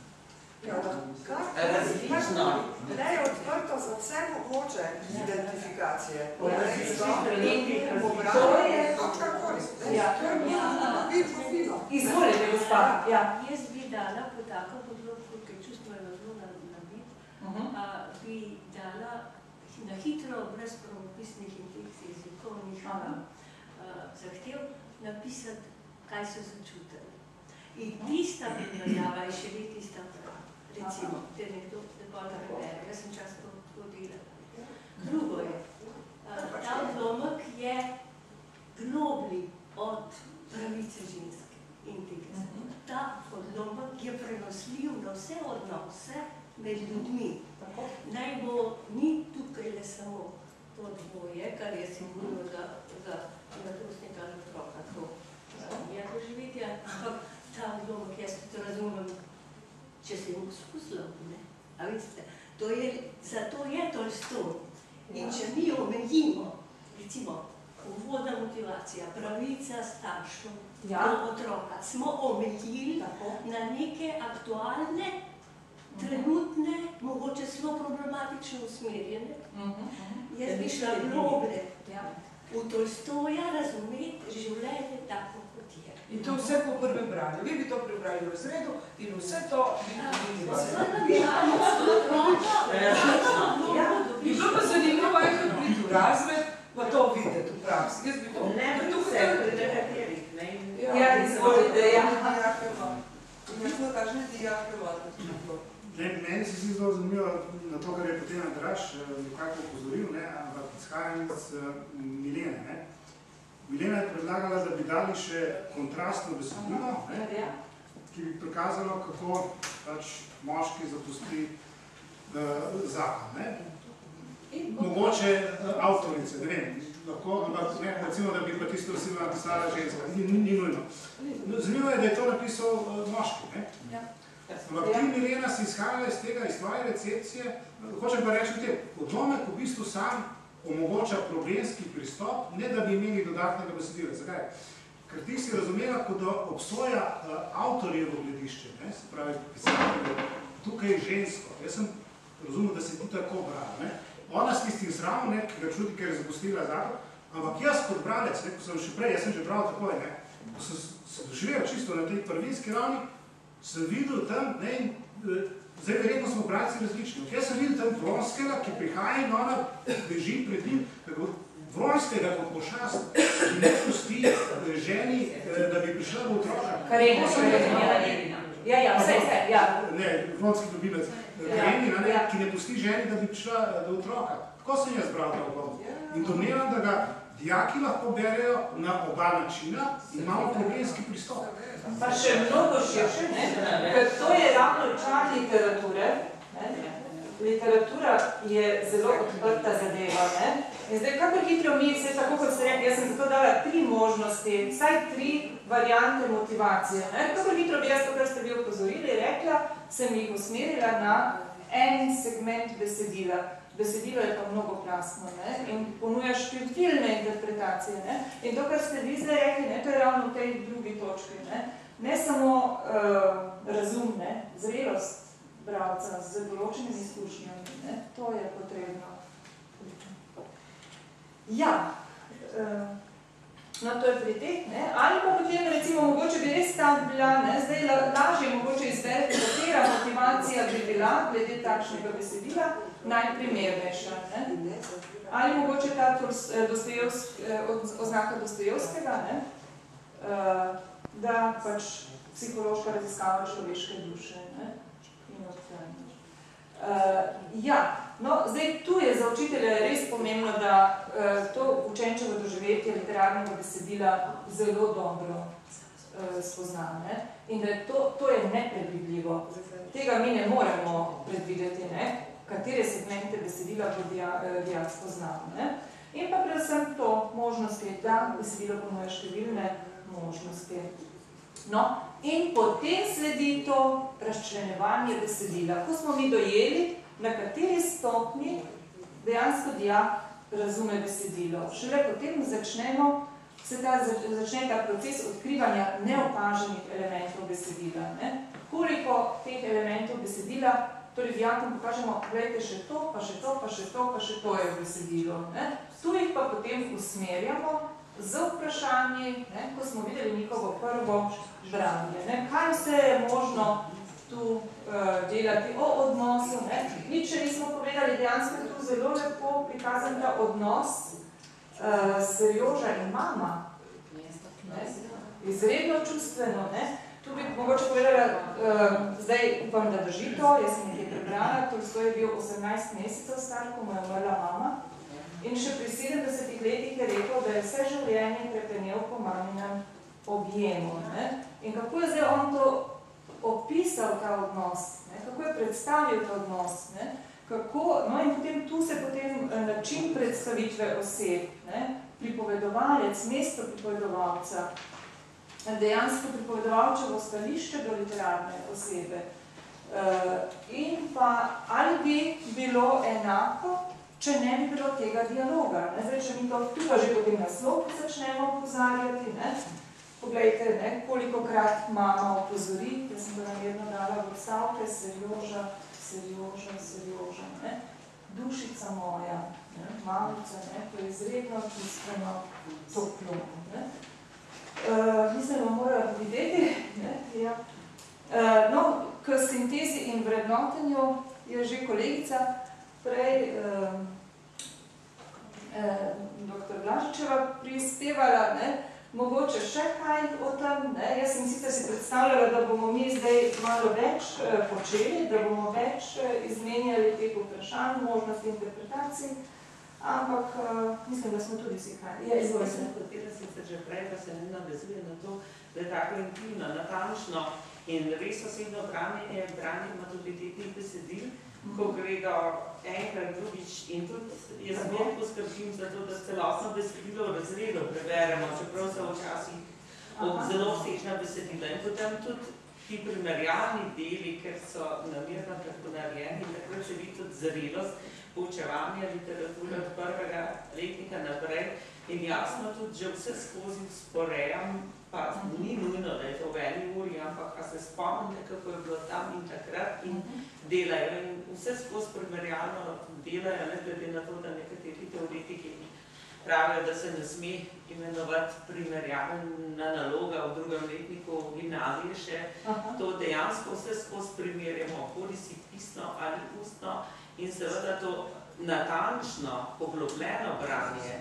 Različno. Ne je odprto za vse mogoče identifikacije. Po različnih trenutnih Po različnih. branju, To je- kakorkoli. Ja. To je bilo fino. Izvolite, gospa. Ja. Jaz bi dala po takem področju, ker čustveno zelo na- nabit, Mhm. a, bi dala na hitro, brez pravopisnih in teh jezikovnih a, Aha. a, zahtev, napisati, kaj so začutili. In tista primerjava je še vedno tista. Recimo, da nekdo nekoga prebere. Jaz sem čas to delala. Drugo je, a, ta odlomek je gnobli od pravice ženske in tega. Ta odlomek je prenosljiv na vse odnose med ljudmi. Naj bo ni tukaj le samo to dvoje, kar je simbolno za, za mladostnika ali otroka, to je doživetje, ampak ta odlomek jaz tudi razumem, če se jim vidite, to je, zato je Tolstoj. In če mi omejimo, recimo, uvodna motivacija, pravica staršev Ja. do otroka, smo omejili na neke aktualne, trenutne, mogoče zelo problematično usmerjene. Jaz bi šla globlje v Tolstoja razumeti življenje tako. In to vse po prvem branju. Vi bi to prebrali v razredu in vse to bi dobili In bilo pa zanimivo, enkrat priti v razred, pa to videti v praksi. Jaz bi to... Ne, ker tukaj- vse, pri nekaterih, ne. Ja, izvolite, ja. Mi smo takšne dijake imeli. Ne, meni se zdi zelo zanimivo na to, kar je potem Andraš eh, nekako upozoril, ne, ampak izhajam iz uh, Milene. Ne. Milena je predlagala, da bi dali še kontrastno besedilo, ne, ki bi prikazalo, kako pač moški zapusti uh, zakon. Ne. Mogoče uh, avtorice, ne vem, lahko, ampak ne, recimo, da bi pa tisto besedilo napisala ženska, ni, ni, ni nujno. No, Zanimivo je, da je to napisal uh, moški. Ne. Ampak ti, Milena, si izhajala iz tega, iz tvoje recepcije, hočem pa reči te, odlomek v bistvu sam omogoča problemski pristop, ne da bi imeli dodatnega besedila. Zakaj? Ker ti si razumela, kot da obsoja uh, avtorjevo gledišče, ne? se pravi pisateljevo, tukaj je žensko. Jaz sem razumel, da se ti tako brala. Ne? Ona s tistim sramom, ne, ki ga čuti, ker je zapustila zakon, ampak jaz kot bralec, ne, ko sem še prej, jaz sem že bral takoj, ne, ko sem se doživel čisto na tej prvinski ravni, sem videl tam, ne, in, eh, zdaj verjetno smo bralci različni. Jaz sem videl tam Vronskega, ki prihaja in ona beži pred njim, Vronskega kot pošast, ki ne pusti ženi, da bi prišla do otroka. Karenina, Karenina. Karenina. Ja, ja, vse, vse, ja. Ne, Vronski dobilec. Ja, Karenina, ne, ja. ki ne pusti ženi, da bi prišla do otroka. Tako sem jaz bral ta odlom. In domnevam, da ga dijaki lahko berejo na oba načina in imamo problemski pristop. Pa še mnogo širše, ne? ker to je ravno čar literature. Ne? Literatura je zelo odprta zadeva. Ne? In zdaj, kako hitro mi, vse tako kot ste rekli, jaz sem zato dala tri možnosti, vsaj tri variante motivacije. Ne? Kako hitro bi jaz to, kar ste vi opozorili, rekla, sem jih usmerila na en segment besedila. Besedilo je pa mnogoplastno ne? in ponuja številne interpretacije. Ne? In to, kar ste vi zdaj rekli, ne? to je ravno v tej drugi točki. Ne, ne samo uh, razum, ne? zrelost bralca z določenimi izkušnjami, ne? to je potrebno. Ja, uh, no to je pri teh, ne? ali pa potem recimo, mogoče bi res ta bila, ne? zdaj la, lažje mogoče izbereti, katera motivacija bi bila glede takšnega besedila, najprimernejša. Ne? Ali mogoče ta eh, Dostojevsk, oznaka Dostojevskega, ne? Eh, da pač psihološka raziskava človeške duše ne? in odklanjaš. Uh, ja, no, zdaj tu je za učitelja res pomembno, da uh, to učenčevo doživetje literarnega besedila zelo dobro uh, spozna. Ne? In da je to, to je nepredvidljivo. Tega mi ne moremo predvideti, ne? katere segmente besedila bo eh, dijak spoznal. Ne? In pa predvsem to možnosti, da besedilo ponuja številne možnosti. No, in potem sledi to razčlenevanje besedila. Ko smo mi dojeli, na kateri stopni dejansko dijak razume besedilo. Šele potem začnemo, se ta, začne ta proces odkrivanja neopaženih elementov besedila. Ne? Koliko teh elementov besedila, torej dijakom pokažemo, gledajte še to, pa še to, pa še to, pa še to je besedilo. Ne? Tu jih pa potem usmerjamo z vprašanji, ne, ko smo videli njihovo prvo branje. Ne, kaj vse je možno tu uh, delati o odnosu. Ne. Nič še nismo povedali, dejansko je tu zelo lepo prikazan ta odnos uh, Serjoža in mama. Ne. Izredno čustveno. Ne. Tu bi mogoče povedala, uh, zdaj upam, da drži to, jaz sem nekaj prebrala, Tolstoj je bil 18 mesecev star, ko mu je umrla mama. In še pri 70 letih je rekel, da je vse življenje prepenel po maminem objemu. Ne? In kako je zdaj on to opisal ta odnos, ne, kako je predstavil ta odnos, ne, kako, no in potem tu se potem eh, način predstavitve oseb, ne, pripovedovalec, mesto pripovedovalca, dejansko pripovedovalčevo stališče do literarne osebe. Uh, in pa, ali bi bilo enako, če ne bi bilo tega dialoga. Ne? Zdaj, če mi to tudi že potem naslov začnemo opozarjati, ne? poglejte, ne? koliko krat mama opozori, da sem to namerno dala v stavke, Serjoža, Serjoža, Serjoža, ne? dušica moja, ne? mamica, ne? to je izredno čustveno toplo. Ne? Uh, mislim, da morajo videti, ne? Ja. Uh, no, k sintezi in vrednotenju je že kolegica prej uh, uh, dr. Blažičeva prispevala, ne? mogoče še kaj o tem. Ne? Jaz sem sicer si predstavljala, da bomo mi zdaj malo več uh, počeli, da bomo več uh, izmenjali teh vprašanj, možnosti interpretacij, ampak uh, mislim, da smo tudi vsi kaj. Ja, izvolite. Hotela sem se že prej, da se ne navezuje na to, da je tako intimno, natančno in res osebno branje, branje teh besedil, ko gre do enkrat, drugič in tudi jaz zmeraj poskrbim za to, da celostno besedilo v razredu preberemo, čeprav so včasih zelo vsečna besedila. In potem tudi ti primerjalni deli, ker so namirno tako narejeni, takrat se vidi tudi zrelost poučevanja literature od prvega letnika naprej in jasno tudi že vse skozi sporejam pa ni nujno, da je to v eni uri, ampak pa se spomnite, kako je bilo tam in takrat in delajo in vse skozi primerjalno delajo, ne glede na to, da nekateri teoretiki pravijo, da se ne sme imenovati primerjalna naloga v drugem letniku gimnazije še. To dejansko vse skozi primerjamo, koli si pisno ali ustno in seveda to natančno, poglobljeno branje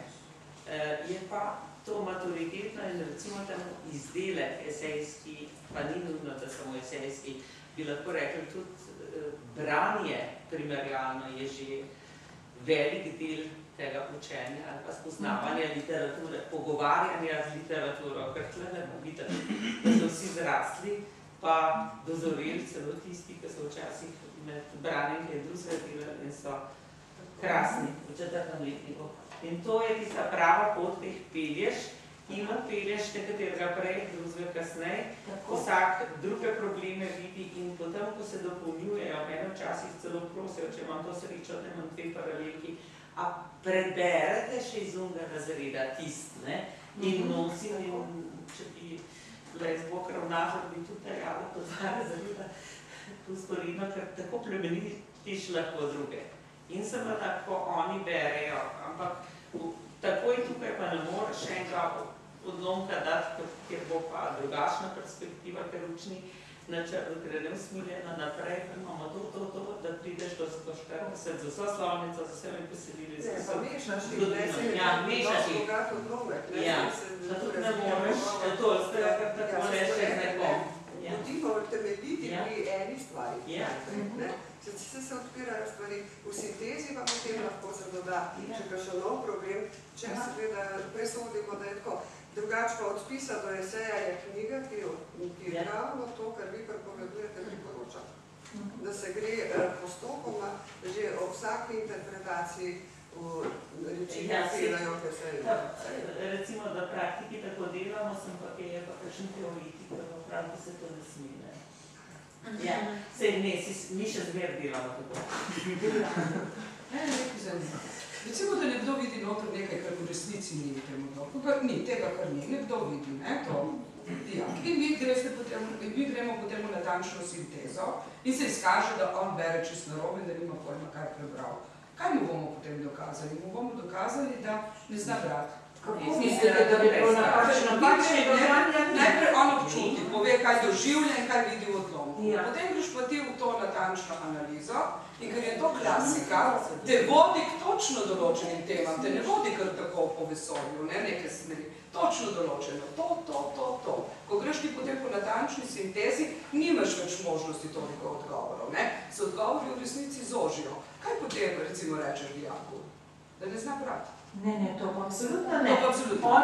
eh, je pa to maturitetno in recimo tam izdelek esejski, pa ni nujno, da samo esejski, bi lahko rekli tudi eh, branje primerjalno je že velik del tega učenja ali pa spoznavanja literature, pogovarjanja z literaturo, ker tle ne vidite, da so vsi zrasli, pa dozoreli celo tisti, ki so včasih med branjem kaj drugega delali in so krasni v četrtem letniku. In to je tista prava pot, ki jih pelješ, ima pelješ nekaterega prej, drugega kasneje, vsak druge probleme vidi in potem, ko se dopolnjujejo, mene včasih celo prosijo, če imam to srečo, da imam dve paralelki, a preberete še iz unga razreda tist, ne? In nosim, in če bi lesbo ravnažal, bi tudi dejala to dva razreda usporedno, ker tako plemenitiš lahko druge. In seveda, ko oni berejo, ampak takoj tukaj pa ne moreš enega odlomka dati, ker bo pa drugačna perspektiva, ker učni načrt gre neusmiljeno naprej, pa imamo to, to, to, da prideš do 140, za vso slovnico, za vse mi posedili. Ne, pa mešaš ti, ne, se ja, mešaš ti. bogat odlomek, ja. tudi ne moreš, to, ste, ker tako reče z nekom. Bodimo temeljiti Ja. pri eni stvari. Ja. Ne? Če se, se odpirajo stvari, v sintezi pa potem lahko se doda še kakšen nov problem, če seveda presodimo, da je tako. Drugač pa od spisa do eseja je knjiga, ki, jo, ki Ja. ravno to, kar vi prepovedujete, priporoča. Da se gre eh, postopoma, že o vsaki interpretaciji v reči, Ja, ki k eseju. Ja, recimo, da praktiki tako delamo, sem pa je pa kakšen teoretik, pravi, da se to ne sme, ne. Ja, sej ne, si, mi še zmer delamo tako. Ne, nekaj zanimivo. Recimo, da nekdo vidi noter nekaj, kar v resnici ni v tem odloku, kar ni, tega, kar ni, nekdo vidi, ne, to. Ja. In mi, greste potem, in mi gremo potem v natančno sintezo in se izkaže, da on bere čisto narobe, da nima pojma, kaj prebral. Kaj mu bomo potem dokazali? Mu bomo dokazali, da ne zna brati. Kako mislite, da bi bilo napačno? Napačno branje? Najprej on občuti, pove, kaj doživlja in kaj vidi v odlomku. Ja. Potem greš pa ti v to natančno analizo in ker je to klasika, te vodi k točno določenim temam, te ne vodi kar tako po vesolju, ne neke smeri. Točno določeno, to, to, to, to. Ko greš ti potem po natančni sintezi, nimaš več možnosti toliko odgovorov, ne? Se odgovori v resnici zožijo. Kaj potem, recimo, rečeš dijaku? Da ne zna brati. Ne, ne, to pa absolutno ne. To pa absolutno. On,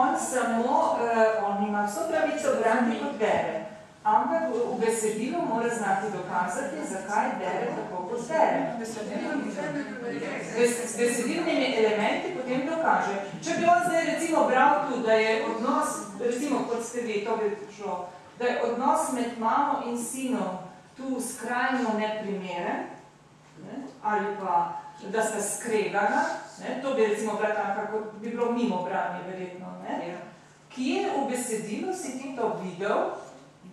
on samo, uh, on ima vso pravico brati kot bere. ampak v, v besedilu mora znati dokazati, zakaj bere tako, kot bere. Bes- Z besedilnimi elementi potem dokaže. Če bi on zdaj recimo bral tu, da je odnos, recimo kot ste vi, to bi šlo, da je odnos med mamo in sinom tu skrajno neprimeren, ne, ali pa da sta skregana, ne, to bi recimo bila taka, kot bi bilo mimo branje verjetno, ne, kje v besedilu si ti to videl,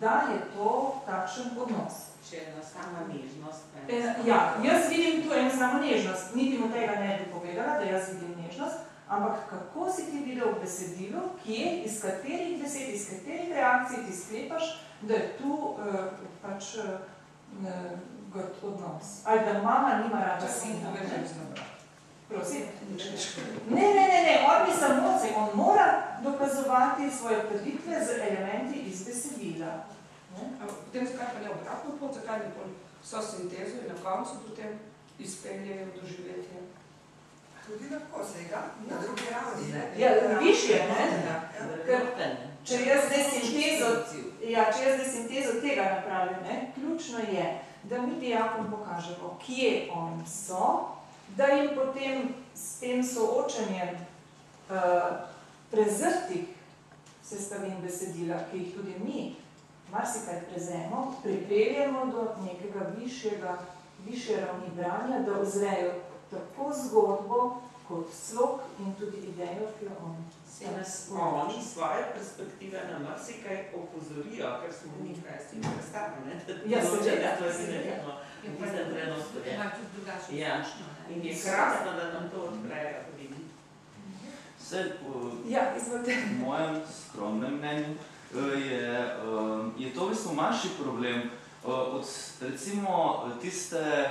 da je to takšen odnos. Še ena sama nežnost. ne. E, Ja, jaz vidim tu eno samo nežnost, niti mu tega ne bi povedala, da jaz vidim nežnost, ampak kako si ti videl v besedilu, kje, iz katerih besed, iz katerih reakcij ti sklepaš, da je tu uh, pač uh, god odnos. Ali da mama nima rada sina. ne? Prosim? Ne, ne, ne, ne, on bi samo, se on mora dokazovati svoje trditve z elementi iz besedila. Potem zakaj pa ne obratno pot, zakaj ne pol vso sintezo in na koncu potem izpeljejo doživetje? Tudi lahko se ga, na drugi ravni, ne? Ja, višje, ne? Ja. Ker, če jaz zdaj sintezo, ja, če jaz zdaj sintezo tega napravim, ne, ključno je, da mi dijakom pokažemo, kje oni so, da jim potem s tem soočanjem uh, prezrtih sestavin besedila, ki jih tudi mi marsikaj prezemo, pripeljemo do nekega višjega, višje ravni branja, da ozrejo tako zgodbo, kot slog in tudi idejo, ki jo oni Se nas oni svoje perspektive na marsikaj opozorijo, ker smo mi kaj s tem predstavili, ne? Ja, seveda, stvari seveda. naredimo v tistem trenutku, ne. Ima tudi drugačno Ja, in je krasno, da nam to odprejo tudi. Vse po Ja, izvolite. mojem skromnem mnenju eh, je, eh, je to v bistvu manjši problem eh, od recimo tiste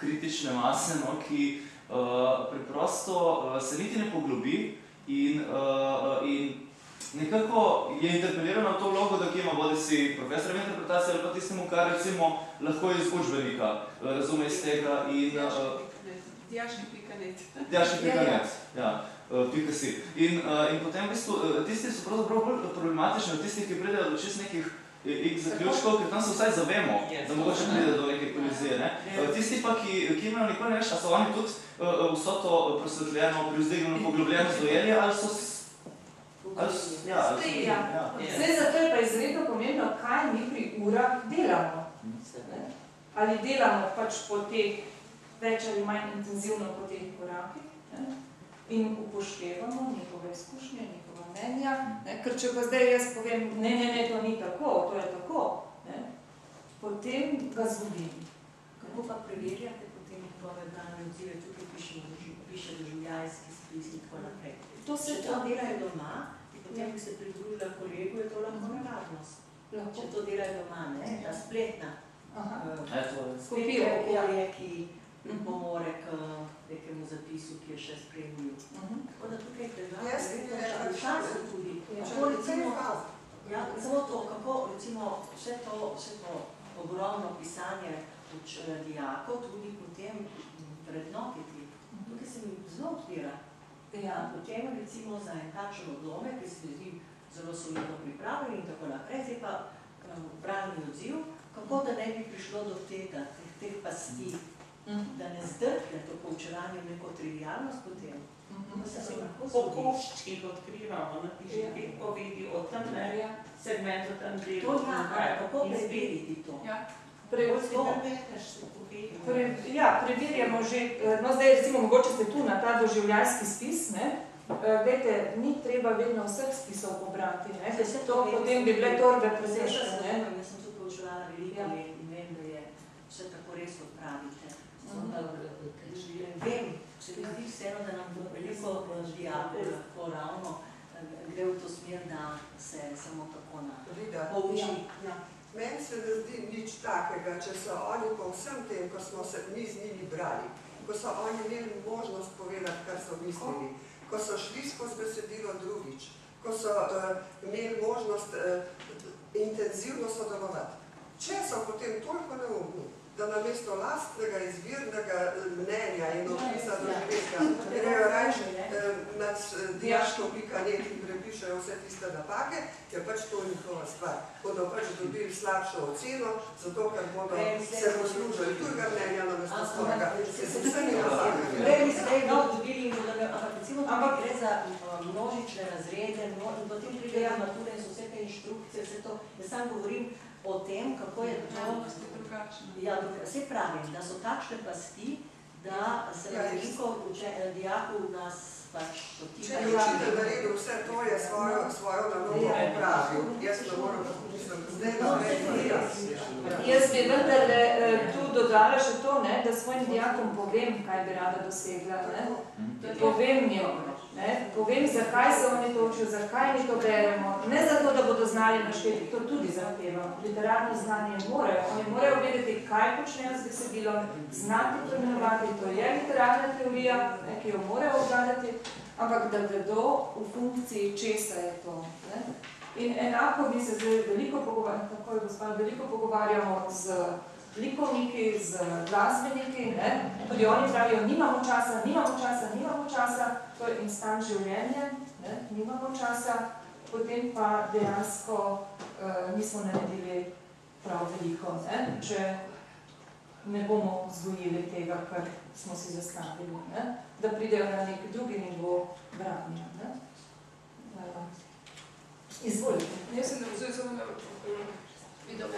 kritične mase, no, ki preprosto eh, se niti ne poglobi in, eh, in nekako je interpelirana v to vlogo, da kje ima bodi si profesor interpretacije ali pa tistemu, kar recimo lahko iz učbenika eh, razume iz tega in eh, Dijaški pikanet. Dijaški pikanet, ja, uh, pika si. In, in potem v bistvu, tisti so pravzaprav bolj problematični od tistih, ki pridejo do čist nekih eh, x zaključkov, ker tam se vsaj zavemo, da mogoče pride do neke kolizije. Ne? Uh, tisti pa, ki, ki imajo nikoli ne veš, a so oni tudi uh, vso to prosvetljeno, privzdignjeno, poglobljeno dojeli, ali so ali ja, ali so, Ja. ja. Zdaj, zato je pa izredno pomembno, kaj mi pri urah delamo. Ne? Ali delamo pač po teh več ali manj intenzivno po teh korakih ne? in upoštevamo njihove izkušnje, njihova mnenja. Ne? Ker če pa zdaj jaz povem, ne, ne, ne, to ni tako, to je tako, ne? potem ga zgudim. Kako pa preverjate potem branje odzive, tukaj piše, piše doživljajski spis in tako naprej. To se Če to delajo doma, potem bi se pridružila kolegu, je to lahko nevarnost. Lahko. Če to delajo doma, ne, ta spletna Aha. spletno Kopijo, ja. okolje, ki pomore k nekemu zapisu, ki je še spremljiv. Tako da tukaj je težava, Jaz verjetno ne v rečem, času tudi. Ja. Kako recimo, ja, samo to, kako recimo vse to, vse to ogromno pisanje uč, eh, dijakov tudi potem vrednotiti. Tukaj se mi zelo odpira. Ja. Potem recimo za en takšen odlomek, ki se zdi zelo solidno pripravljen in tako naprej, zdaj pa um, bralni odziv, kako da ne bi prišlo do tega, teh, teh pasti, da ne zdrkne to poučevanje v neko trivialnost potem. Mhm. Da se lahko Po koščkih odkrivamo, napiši Ja. pet povedi o tem ne, segmentu tam delu. To ja, kako preveriti to? Ja. Pre, ja, preverjamo že, eh, no zdaj recimo mogoče ste tu na ta doživljajski spis, ne? Eh, Glejte, ni treba vedno vseh spisov pobrati, ne? Ker se to potem bi bile torbe pretežke, ne? Jaz sem to poučevala veliko Ja. let in vem, da je vse tako res odpravite. Vem, se mi zdi vseeno, da nam veliko dijakov lahko ravno eh, gre v to smer, da se samo tako na Vida, pouči. ja. Meni se ne zdi nič takega, če so oni po vsem tem, ko smo se mi z njimi brali, ko so oni imeli možnost povedati, kar so mislili, ko so šli skozi besedilo drugič, ko so uh, imeli možnost uh, intenzivno sodelovati. Če so potem toliko neumni, da namesto lastnega izvirnega eh, mnenja in opisa doživetja, grejo reči eh, nad diaško.net in prepišejo vse tiste napake, je pač to njihova stvar. Bodo pač dobili slabšo oceno, zato ker bodo se poslužili tujega mnenja namesto svojega. Se se vse ni napake. Bi zdaj no dobili, ga- ampak recimo tukaj gre za uh, množične razrede, potem pridejo mature in so vse te inštrukcije, vse to. Jaz sam govorim o tem, kako je to. Ja, dok- saj pravim, da so takšne pasti, da se Ja, veliko eh, dijakov nas pač Če je učitelj naredil vse to, je svojo, svojo nalogo opravil. Jaz ne morem, mislim, zdaj naprej pa jaz. Jaz bi vendarle eh, tu dodala še to, ne, da svojim dijakom povem, kaj bi rada dosegla. Ne. Povem jim, ne, povem, zakaj se oni to učijo, zakaj mi to beremo. Ne zato, da bodo znali našteti, to tudi zahtevam. Literarno znanje morajo. Oni morajo vedeti, kaj počnejo z besedilom, znati to imenovati, to je literarna teorija, ne, ki jo morajo obvladati, ampak da vedo v funkciji, česa je to. Ne. In enako mi se zdaj veliko pogovarjamo, tako je gospod, veliko pogovarjamo z likovniki, z glasbeniki, ne? tudi oni pravijo, nimamo časa, nimamo časa, nimamo časa, to je instant življenje, ne? nimamo časa, potem pa dejansko uh, nismo naredili prav veliko, ne? če ne bomo vzgojili tega, kar smo si zastavili, ne? da pridejo na nek drugi nivo branja. Ne? Uh, izvolite. Jaz sem vzel samo na video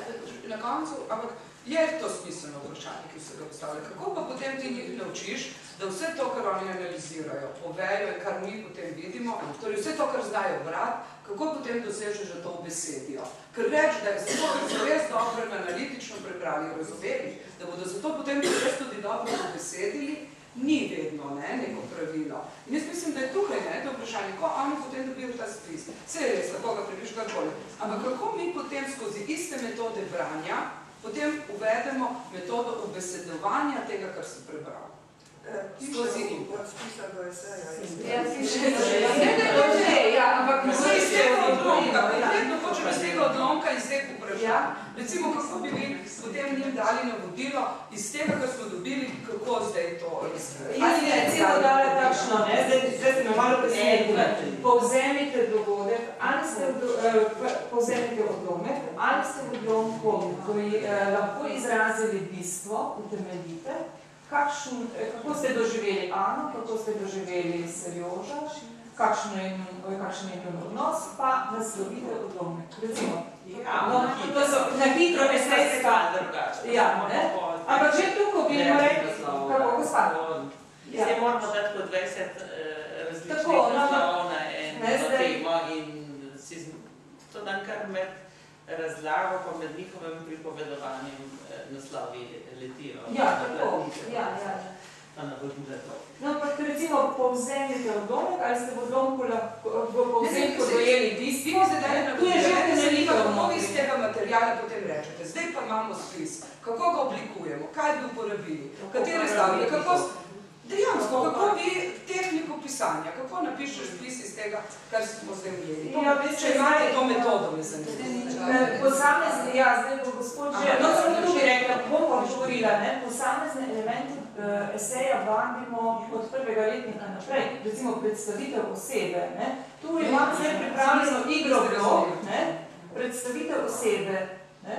na koncu, ampak je to smiselno vprašanje, ki se ga postavlja. Kako pa potem ti njih naučiš, da vse to, kar oni analizirajo, povejo kar mi potem vidimo, torej vse to, kar znajo brati, kako potem dosežeš, da to obesedijo. Ker reči, da je zato, ker so res dobro in analitično prebrali, razumeli, da bodo zato potem res tudi dobro obesedili, ni vedno ne, neko pravilo. In jaz mislim, da je tukaj ne, to vprašanje, ko oni potem dobijo ta spis. Vse je res, lahko ga prebiš karkoli. Ampak kako mi potem skozi iste metode branja, potem uvedemo metodo obesedovanja tega, kar si prebral. Skozi eseja. Ja, ne, ne, že, ja, ampak Zdaj iz tega odlomka, Ja. konkretno hočem iz tega odlomka iz teh vprašanj. Recimo, kako bi vi potem njim dali navodilo iz tega, kar smo dobili, kako zdaj to razkriti. Jaz bi recimo dala takšno, ne, zdaj, zdaj ste me malo presenetili. Povzemite dogodek, ali ste eh, povzemite odlomek, ali ste v odlomku koji, eh, lahko izrazili bistvo, utemeljite, kakšen, eh, kako ste doživeli Ano, kako ste doživeli Serjoža, kakšen je njun- je njun odnos, pa naslovite odlomek. Recimo, no, to so na hitro esejska, ja, ne? Ampak že tu, ko bi jim rekli, kako, gospa? Ja. Zdaj moramo dati po 20 eh, različnih Tako, no, naslovov na eno temo in si to dan kar med razlago pa med njihovim pripovedovanjem eh, naslovi letijo. Ja, Na tako, ja, ja. Pa to. No, ampak recimo povzemite odlomek, ali ste v odlomku lahko, v povzemku dojeli bistvo, Vi zdaj dali tu je že navodile, utemeljitev. kako vi iz tega materijala potem rečete. Zdaj pa imamo spis. Kako ga oblikujemo? Kaj bi uporabili? Katere stavke? Kako... Dejansko, kako vi tehniko pisanja, kako napišeš spis iz tega, kar smo zdaj ujeli? To, Ja, veste, če imate to metodo, me zanima. Eh, Posamezni, ja, zdaj bo gospod že, no ja, samo tu bi že. rekla, bom odgovorila, ne, posamezne elemente uh, eseja vabimo od prvega letnika naprej, recimo predstavitev osebe, ne. Tu imam zdaj pripravljeno igro blok, ne, predstavitev osebe, ne.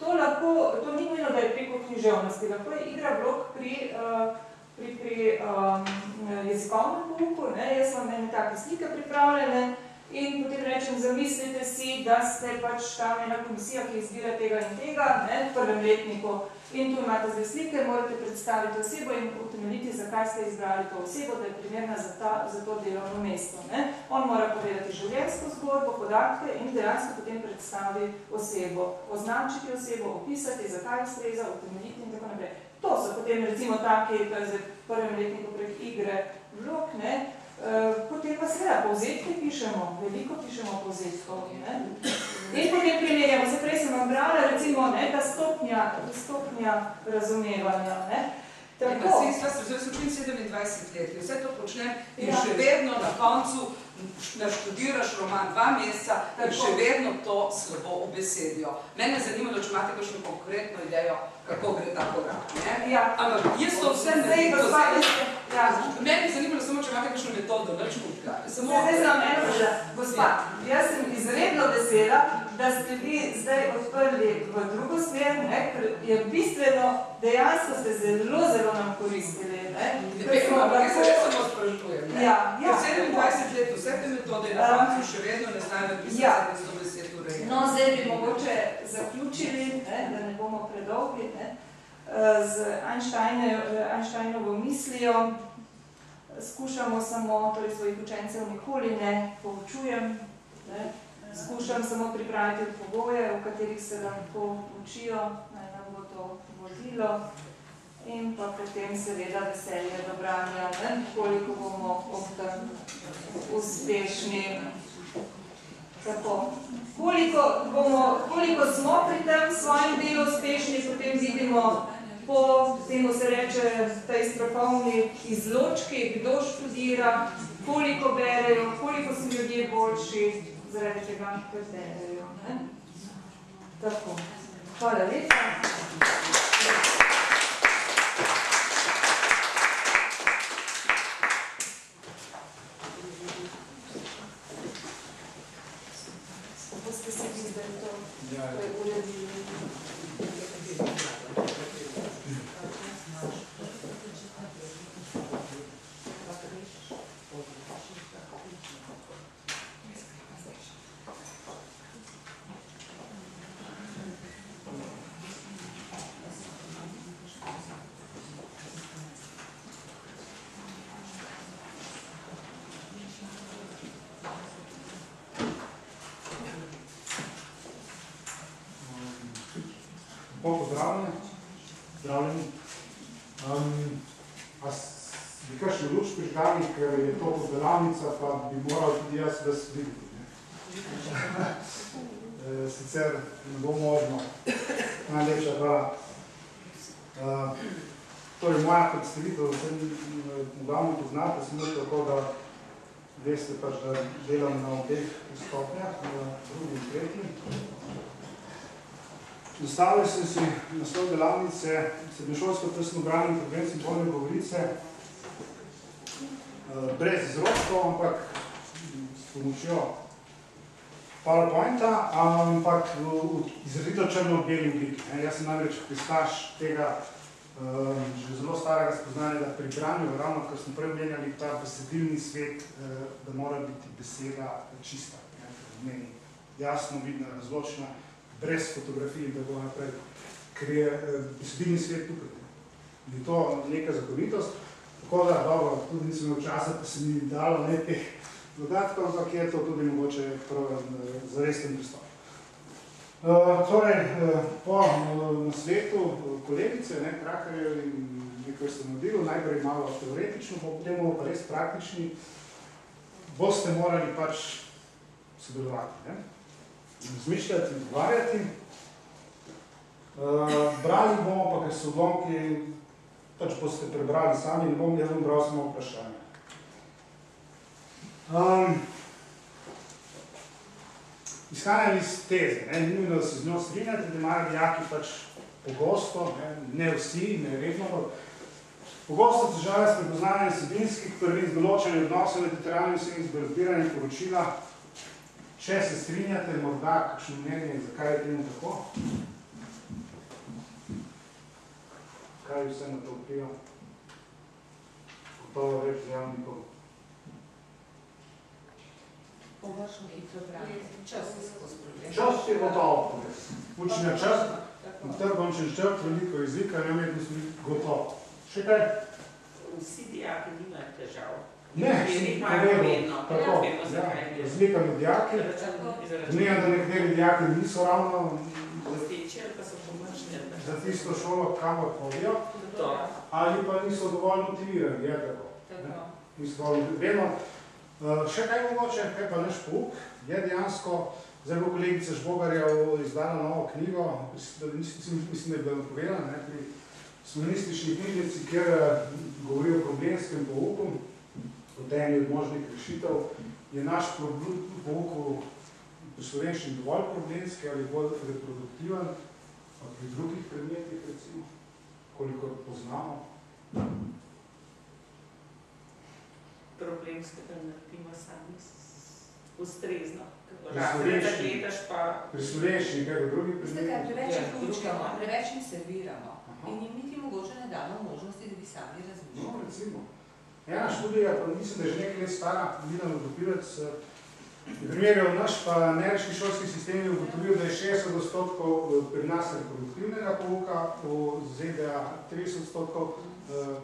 To lahko, to ni nujno, da je preko književnosti, lahko je igra blok pri uh, pri, pri um, jezikovnem pouku, ne, jaz imam ene take slike pripravljene in potem rečem, zamislite si, da ste pač tam ena komisija, ki izbira tega in tega, ne, v prvem letniku in tu imate zdaj slike, morate predstaviti osebo in utemeljiti, zakaj ste izbrali to osebo, da je primerna za, ta, za to delovno mesto. Ne. On mora povedati življenjsko zgodbo, podatke in dejansko potem predstavi osebo, označiti osebo, opisati, zakaj ustreza, utemeljiti in tako naprej. To so potem recimo taki, to je zdaj prvem letniku prek igre vlog, ne, e, potem pa seveda povzetke pišemo, veliko pišemo povzetkov, ne. In potem primerjamo, se prej sem vam brala, recimo, ne, ta stopnja, stopnja razumevanja, ne. Tako. Zdaj sem 27 let in vse to počnem in Ja. še vedno na koncu naštudiraš roman dva meseca in Tako. še vedno to slabo obesedijo. Mene zanima, če imate kakšno konkretno idejo, kako gre ta korak. Ne? Ja. Ampak jaz to vse naredim. gospa, to veste, ja. Mene je zanimalo samo, če imate kakšno metodo, nič kupka. Samo Zdaj sem eno povedala. Gospa, jaz sem izredno vesela, da ste vi zdaj odprli v drugo smer, ne, ker je bistveno, dejansko ste zelo, zelo nam koristili. Ne, Vem, smo ampak jaz se samo sprašujem. ne. Ja, ja. Ker 27 let vse te metode na Um, koncu še vedno ne znajo napisati ja. 710 ur. No, zdaj bi mogoče zaključili, ne, da ne bomo predolgi, ne, eh, z Einsteine- eh, Einsteinovo mislijo. Skušamo samo, torej svojih učencev nikoli ne poučujem, ne. skušam samo pripraviti pogoje, v katerih se lahko učijo, naj nam bo to vodilo in pa potem seveda veselje do branja, koliko bomo ob tem uspešni. Tako. Koliko, bomo, koliko smo pri tem svojem delu uspešni, potem vidimo po temu se reče tej strokovni izločki, kdo študira, koliko berejo, koliko so ljudje boljši, zaradi tega, ker berejo. Ne? Tako. Hvala lepa. Kako ste se vi zdaj to Ja. uredili? Lepo pozdravljeni. Zdravljeni. Um, a s- bi kakšno luč prižgali, ker je to delavnica, pa bi moral tudi jaz vas videti. Ne? E, Sicer ne bo možno. Najlepša hvala. Uh, torej, moja predstavitev, vse glavno poznate, samo tako, da veste pač, da delam na obeh stopnjah, na drugi in tretji. Nastavil sem si naslov delavnice srednješolsko tesno branje in prevenci bolne govorice eh, brez izrodkov, ampak s pomočjo PowerPointa, ampak v, v izrazito črno-beli obliki. ne. Jaz sem namreč pristaš tega že zelo starega spoznanja, pri branju, ravno kar smo prej omenjali, ta besedilni svet, eh, da mora biti beseda čista, ne, pomeni jasno, vidna, razločna, brez fotografij in tako naprej, ker je eh, besedilni svet tukaj. Je to neka zakonitost, tako da, dobro, tudi nisem imel časa, pa se mi dalo nekaj dodatkov, ampak je to tudi mogoče prav eh, zaresten pristop. Uh, torej, uh, po nasvetu uh, kolegice, ne, Krakarjev in nekaj ste naredili, najprej malo teoretično, potem bomo pa res praktični, boste morali pač sodelovati, ne? razmišljati, odgovarjati. Uh, brali bomo pa, ker so odlomki, pač boste prebrali sami, ne bom jaz bom bral samo vprašanje. Um, izhajam iz teze, ne, ni nujno, da se z njo strinjate, da imajo dijaki pač pogosto, ne, ne vsi, ne vedno, pogosto težave s prepoznanjem sebinskih prvih določenih odnosov med literarnim in zbiranjem poročila. Če se strinjate, morda kakšno mnenje, zakaj je temu tako? Kaj vse na to vpliva? Gotovo več dejavnikov. Površno hitro branje. Čas je skozi problem. Čas je gotovo. Učenja čas, na trgončen črt, veliko jezika, ne umetnost, gotovo. Še kaj? Vsi dijaki nimajo težav. Ne, vedno, tako, ja, razlika med dijaki. Ne, da nekateri dijaki niso ravno za tisto šolo, kamor hodijo, To. ali pa niso dovolj motivirani, je tako. Niso dovolj motivirani. Uh, še kaj mogoče, kaj pa naš pouk, je dejansko, zdaj bo kolegica Žbogarja izdala novo knjigo, mislim, da- je bila napovedana, pri slovenistični knjižnici, kjer eh, govori o problemskem pouku, kot eni od možnih rešitev, je naš pouk v slovenščini dovolj problemski ali bolj reproduktiven, pri drugih predmetih, recimo, koliko poznamo. Problemske, da naredimo sami s- ustrezno. Pri Razred, da slovenščini. gledaš pa... Pri slovenščini, kaj v Veste kaj, predmetih? preveč Ja, jih učimo, druga- preveč jim serviramo Aha. in jim niti mogoče ne damo možnosti, da bi sami No, razmišljali. recimo. Ena študija, pa mislim, da je že nekaj let stara, Milan Vodopilec, eh, je primerjal naš pa ameriški šolski sistem je ugotovil, da je 60 odstotkov eh, pri nas reproduktivnega pouka, v ZDA 30 odstotkov, eh,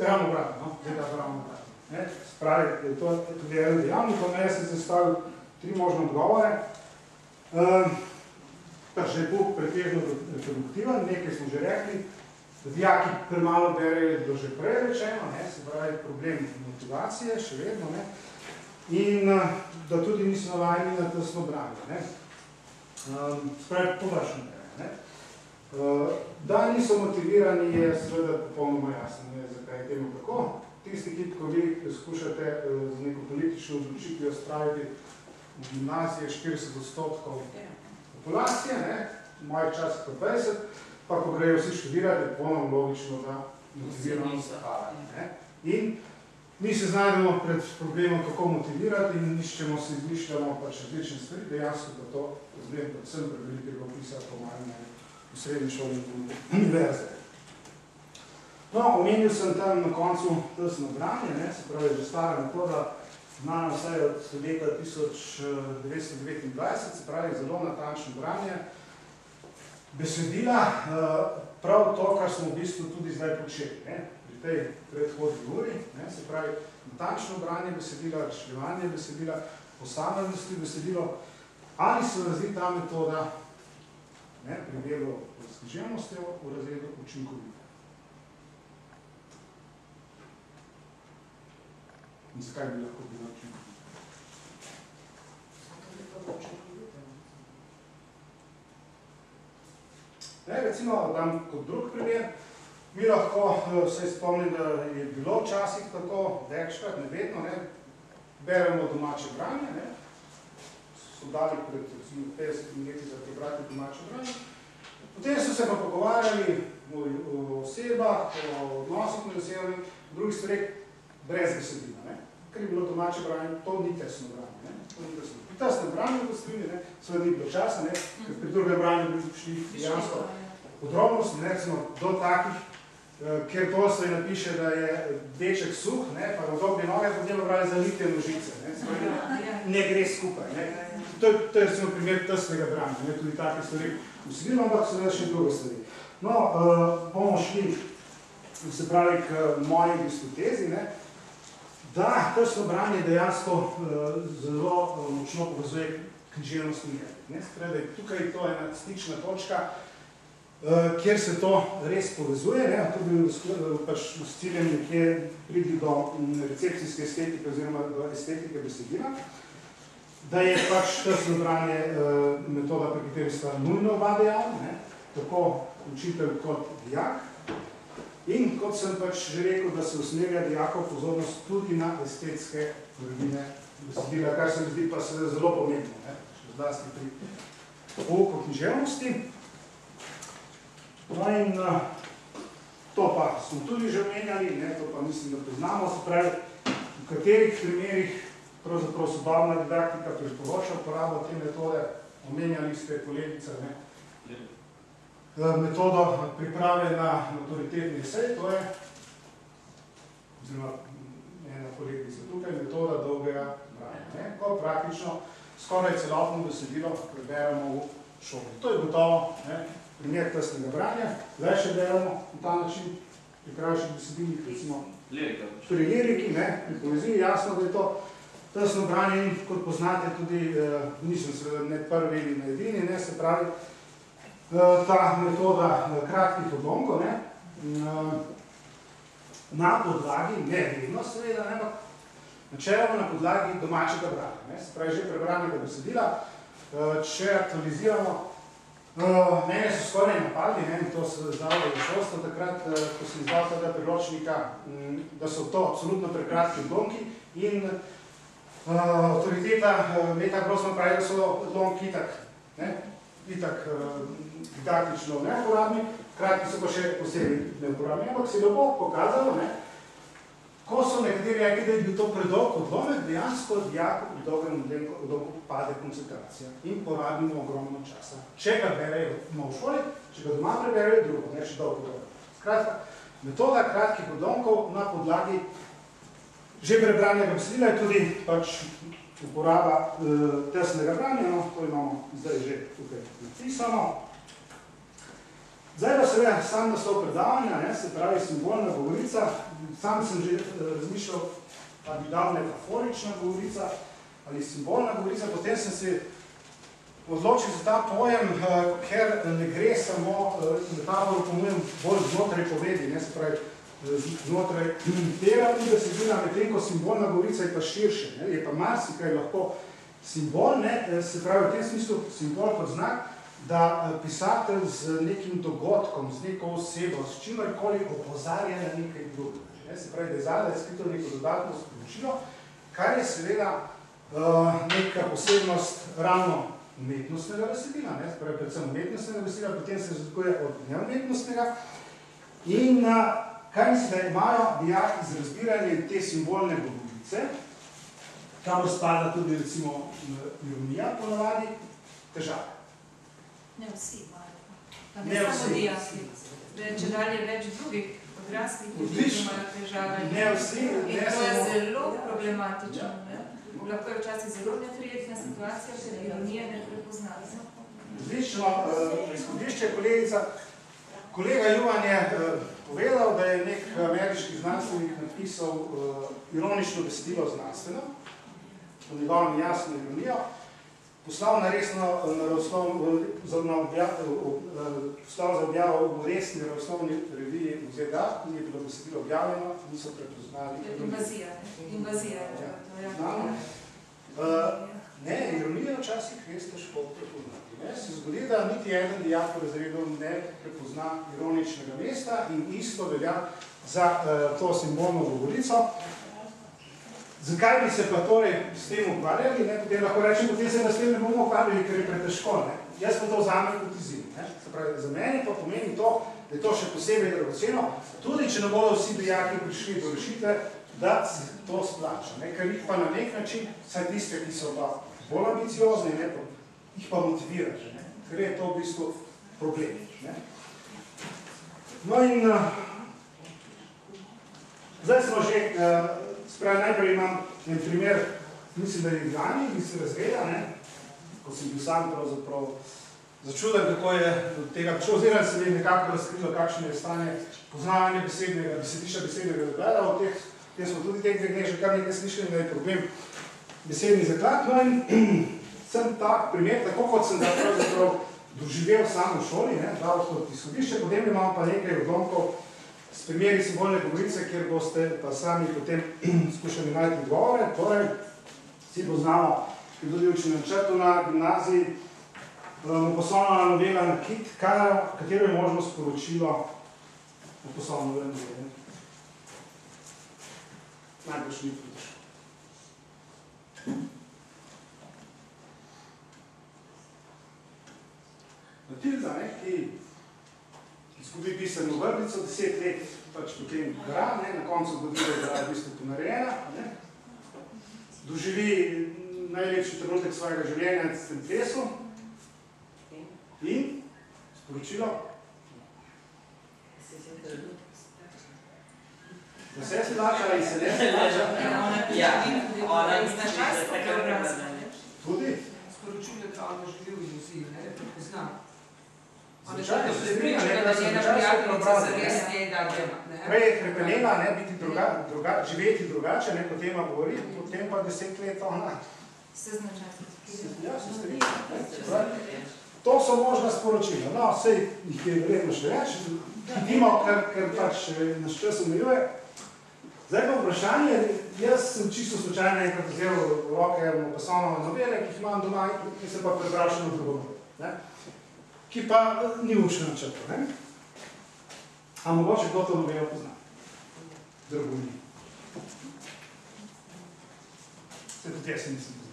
ravno obratno, no? ZDA ravno obratno. Ne? Spravi, da je to tudi eden dejavnikov, ne, jaz sem zastavil tri možne odgovore. Um, pa že je pouk pretežno reproduktiven, nekaj smo že rekli, da dijaki premalo berejo, je bilo že prej rečeno, ne, se pravi problem motivacije, še vedno, ne, in eh, da tudi niso navajeni na tesno branje, ne. Um, se pravi, površno berejo, ne. Uh, da niso motivirani je seveda popolnoma jasno, ne, zakaj je temu tako. Tisti, ki ko vi skušate uh, z neko politično odločitvijo spraviti v gimnazije 40 odstotkov populacije, ne, v mojih časih pa 20, pa ko grejo vsi študirati, je popolnoma logično, da motiviranost pada. Ne? In mi se znajdemo pred problemom, kako motivirati in iščemo se izmišljamo pač različne stvari, dejansko pa to problem predvsem prevelikega opisa pomaganja v srednji šoli univerze. No, omenil sem tam na koncu tesno branje, ne, se pravi, že stara metoda, znana vsaj od leta 1929, se pravi, zelo natančno branje. Besedila, eh, prav to, kar smo v bistvu tudi zdaj počeli, ne, pri tej predhodni uri, ne, se pravi, natančno branje besedila, razšljevanje besedila, posameznosti besedilo, ali se razli ta metoda ne, pri delu književnostjo v razredu učinkovita. In zakaj bi lahko bila učinkovita? Ne, recimo, dam kot drug primer, mi lahko, eh, se spomnim, da je bilo včasih tako, večkrat, ne vedno, ne, beremo domače branje, ne, so dali pred recimo 50 leti za prebrati domače branje, potem so se pa pogovarjali o, o osebah, o odnosih med osebami, drugih stvareh, brez besedila, ne, ker je bilo domače branje, to ni tesno branje, ne, to ni tesno. Pri tesnem branju v strini, ne, seveda ni bilo časa, ne, ker pri drugem branju bi šli dejansko podrobnosti, ne, recimo do takih, eh, kjer Tolstoj napiše, da je deček suh, ne, pa na dobri noge, potem pravi zalite nožice, ne, se pravi, ne gre skupaj, ne. To je, to je recimo primer tesnega branja, ne, tudi take stvari vsebino, ampak seveda še druge stvari. No, uh, bomo šli, se pravi, k moji diskotezi, ne, da tesno branje dejansko uh, zelo uh, močno povezuje književnost in jezik, da je tukaj to ena stična točka, Uh, kjer se to res povezuje, ne, to bi pač s ciljem nekje pridi do um, recepcijske estetike oziroma do estetike besedila, da je pač tesno branje uh, metoda, pri kateri sta nujno oba dejavna, tako učitelj kot dijak. In kot sem pač že rekel, da se usmerja dijakov pozornost tudi na estetske prvine besedila, kar se mi zdi pa seveda zelo pomembno, ne, še zlasti pri pouku književnosti. No in uh, to pa smo tudi že omenjali, ne, to pa mislim, da poznamo, se pravi, v katerih primerih pravzaprav sodobna didaktika priporoča uporabo te metode, omenjali ste kolegica, ne, metodo priprave na maturitetni esej, to je, oziroma ena kolegica tukaj, metoda dolgega branja, ko praktično skoraj celotno besedilo preberemo v šoli. To je gotovo, ne, primer tesnega branja, zdaj še beremo na ta način, pri krajših besedilih, recimo Lirika. pri liriki, ne, pri poeziji, jasno, da je to tesno branje in kot poznate tudi, eh, nisem seveda ne prvi in ne edini, ne, se pravi, eh, ta metoda eh, kratkih odlomkov, ne, eh, na podlagi, ne vedno seveda, ne, ampak načeloma na podlagi domačega branja, ne, se pravi že prebranega besedila, eh, če aktualiziramo mene so skoraj napadli, ne, to se zdalo v šolstvu takrat, ko sem izdal tega priročnika, um, da so to absolutno prekratki odlomki in avtoriteta uh, Meta Grossman pravi, da so odlomki itak, ne, itak didaktično neuporabni, kratki so pa še posebej neuporabni, ampak se je lepo pokazalo, ne, Ko so nekateri rekli, da je bil to predolg odlomek, dejansko dijaku pri dolgem odlomku pade koncentracija in porabimo ogromno časa. Če ga berejo v šoli, če ga doma preberejo, drugo, ne še dolgo dobro. Skratka, metoda kratkih odlomkov na podlagi že prebranega besedila je tudi pač uporaba uh, tesnega branja, no, to imamo zdaj že tukaj napisano. Zdaj pa seveda sam naslov predavanja, ne, se pravi simbolna govorica. Sam sem že razmišljal, da bi dal metaforična govorica ali simbolna govorica, potem sem se odločil za ta pojem, ker ne gre samo metaforo pomujem bolj znotraj povedi, ne, se pravi znotraj tega, da se zdi na medtem, ko simbolna govorica je pa širše, ne, je pa marsikaj lahko simbol, ne, se pravi v tem smislu simbol kot znak, da pisatelj z nekim dogodkom, z neko osebo, s čimerkoli opozarja na nekaj drugega. Ne? Se pravi, da je zadaj skrito neko dodatno sporočilo, kar je seveda uh, neka posebnost ravno umetnostnega besedila, ne? pravi, predvsem umetnostnega besedila, potem se razlikuje od neumetnostnega. In uh, kaj misli, da imajo dijaki z razbiranjem te simbolne govorice, kamor spada tudi recimo ironija ponavadi, težave. Ne vsi imajo. Pa Ne ne samo dijaki. Zdaj, če dalje več drugih odraslih ljudi, ki imajo težave. Ne vsi, In ne to je zelo problematično. Ne? Lahko je včasih zelo neprijetna situacija, ker ironije ne prepoznajo. Odlično uh, izhodišče, kolegica. Kolega Juvan je uh, povedal, da je nek ameriški znanstvenik napisal uh, ironično besedilo znanstveno, po njegovem jasno ironijo, poslal na resno naravslov, za, na obja, uh, poslal za objavo v resni naravoslovni reviji v ZDA, in je bilo besedilo objavljeno, niso prepoznali. ironijo. Invazija. ne. Invazija. to je. Znamo. Uh, ne, ironijo včasih res težko prepoznati. Ne? Se zgodi, da niti eden dijak v razredu ne prepozna ironičnega mesta in isto velja za uh, to simbolno govorico. Zakaj bi se pa torej s tem ukvarjali? Ne? Potem lahko rečem, potem se nas s tem ne bomo ukvarjali, ker je pretežko. Ne? Jaz pa to vzamem kot izziv. Se pravi, za meni pa pomeni to, da je to še posebej dragoceno, tudi če ne bodo vsi dijaki prišli do rešitve, da se to splača. Ne? Ker jih pa na nek način, vsaj tiste, ki so pa bolj ambiciozni, ne? pa, jih pa motiviraš, ne? ker je to v bistvu problem. Ne? No in uh, zdaj smo že, uh, spravi, najprej imam en primer, mislim, da je Ljubljani, ki se razgleda, ne? ko sem bil sam pravzaprav začuden, kako je do tega prišel, oziroma se mi je nekako razkrilo, kakšno je stanje poznavanja besednega, besedišča besednega zaklada, o teh, te smo tudi teh dveh že kar nekaj slišali, da je problem besedni zaklad, no in sem tak primer, tako kot sem ga pravzaprav doživel sam v šoli, ne, dal kot izhodišče, potem imam pa nekaj odlomkov s primeri simbolne govorice, kjer boste pa sami potem skušali najti odgovore, torej vsi poznamo, tudi učni načrtu na gimnaziji, um, poslovna novela na KIT, katero je možno sporočilo v poslovno novelo. Najbolj ni prišlo. Matilda, ne, ki izgubi pisano vrnico, deset let pač potem gra, ne, na koncu godila, da je v bistvu ponarejena, ne, doživi najlepši trenutek svojega življenja s tem plesom in sporočilo, da se je slačala in se ne slača. Ja, ona Iz značajskega obraza. Tudi? Sporočuje, da ona živi v iluziji, ne, zares ne. je, da dema. ne. Prej je krepenela, ne, biti druga, druga, živeti drugače, ne, kot tema govori, potem pa deset let ona. Ja, se strinjam. ne, se pravi, To so možna sporočila. No, sej jih je verjetno še več, hitimo, ker, ker pač eh, nas čas omejuje. Zdaj pa vprašanje, jaz sem čisto slučajno enkrat vzel v roke pasovno novele, ki jih imam doma in sem pa prebral še na drugo. Ne? Ki pa ni učil načrto. Ne? A mogoče kdo to novelo pozna? Drugo ni. Se tudi jaz nisem poznal.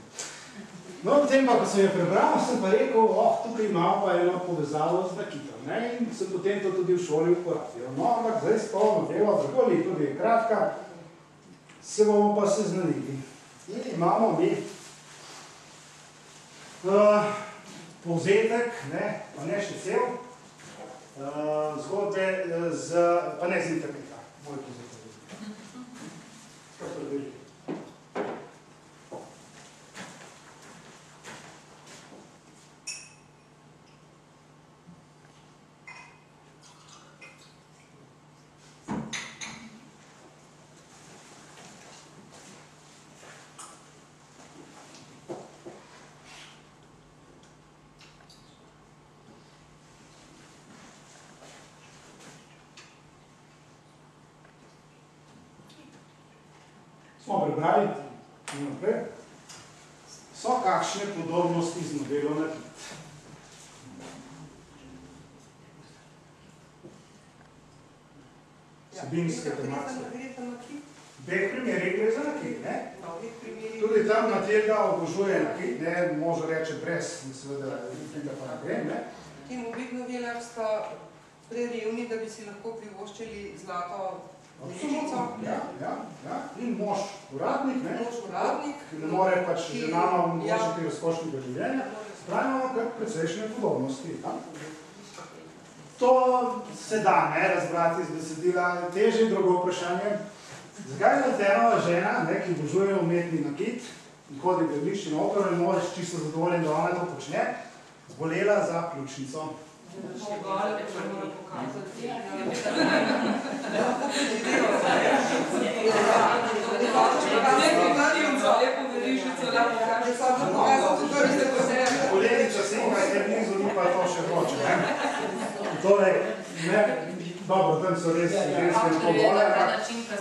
No, potem pa, ko sem jo prebral, sem pa rekel, oh, tukaj imamo pa eno povezavo z nakitom. Ne? In sem potem to tudi v šoli uporabil. No, ampak zdaj s to novelo, tako ali tudi je kratka, se bomo pa seznanili. In imamo mi uh, povzetek, ne, pa ne še cel, uh, zgodbe uh, z, pa ne z interneta, moj povzetek. Kaj pa drži? Smo prebrali in naprej. So kakšne podobnosti z novelo na kit? Vsebinske tematske. V dveh primerih gre za nakit, ne? Tudi tam Matilda obožuje nakit, ne, može reče brez, seveda, tega pa ne vem, ne? In obe novelah sta prerevni, da bi si lahko privoščili zlato Ležico. Ja, ja, ja. In mož uradnik, ne? Mož uradnik. Ki ne more pač ženama omogočiti ja. razkošnega življenja. Pravimo kar precejšnje podobnosti. Ja? To se da ne, razbrati iz besedila. Teže in drugo vprašanje. Zakaj je Latenova žena, ne, ki obožuje umetni nakit in hodi v gledališče na opero in moraš čisto zadovoljen, da ona to počne, zbolela za pljučnico. Kolediča se ima, je blizu, ni pa to še vroče. Ne? Torej, ne, dobro, tam so res ženske na to vole, ampak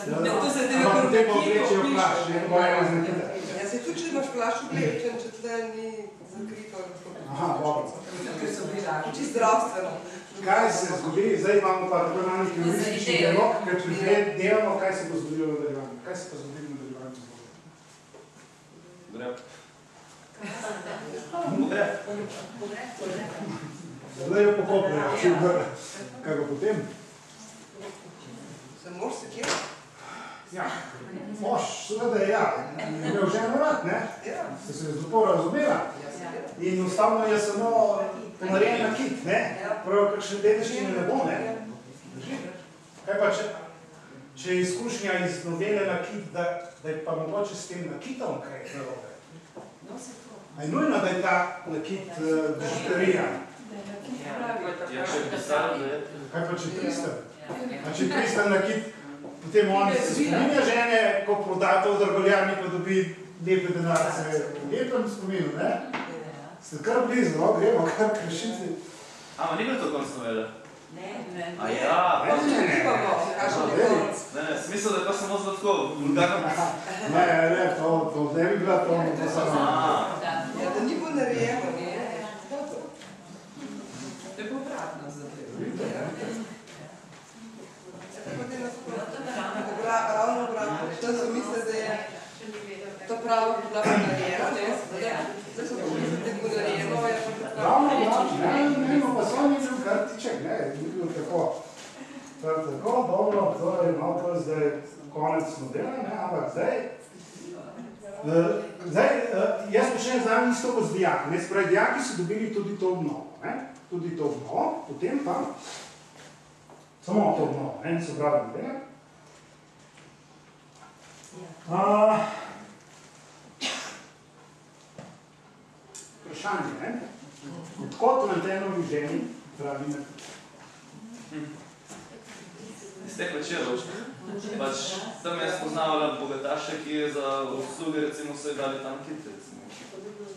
ampak potem pa oblečejo plašč, ne, to je ena znakita. Ja, se tudi, če imaš plašč oblečen, če tle ni zakrito. Aha, dobro. Čisto zdravstveno. Kaj se zgodi, zdaj imamo pa tako imenovani heuristični dialog, ker predvidevamo, kaj se bo zgodilo v nadaljevanju. Kaj se pa zgodi v nadaljevanju zgodbe? Gre. Zdaj jo pokopljajo, če vrne. Kaj pa potem? Se moraš sekirati. Ja, mož, seveda ja, je imel ženo rad, ne? Ja. Se zelo razumela. In enostavno je samo ponarejen nakit, ne? Prav, kakšne dediščine ne bo, ne? Kaj pa, če, če je izkušnja iz novele nakit, da, da je pa mogoče s tem nakitom kaj narobe? A je nujno, da je ta nakit uh, bižuterija? Ja, bi pisalo, je. Kaj pa če pristan? A če pristan nakit, potem on se spominja žene, ko proda to v drgoljarni, pa dobi lepe denarce. Lepem spominu, ne? Ste kar blizu, no, gremo kar krešiti. A, ma ni bil to konc novele? Ne, A ja, Ne, ne, ne. Ne, ne, smisel, da je to samo za tako vulgarno. Ne, ne, to, to ne bi bila to, to samo. Ja, da ni bilo narejeno, ne? To je povratna zadeva. Obra- Ravno obratno. To so misle, da je to pravo bila pa narejena, ne? Zdaj so pomislili, da bo narejeno, je pa to Ravno, da, ne, ne, no, pa samo ni bil kartiček, ne, ni bil tako. Tako, dobro, to je malo to zdaj konec modela, ne, ampak zdaj, eh, zdaj, eh, jaz počnem z nami isto kot z dijaki, ne, spravi, dijaki so dobili tudi to obnovo, ne, tudi to obnovo, potem pa samo to obnovo, ne, niso brali modela. Uh, vprašanje, ne? Odkot na tenovi ženi pravi na Iz teh večerov. Pač tam je spoznavala bogataše, ki je za usluge recimo se dali tam kit, recimo.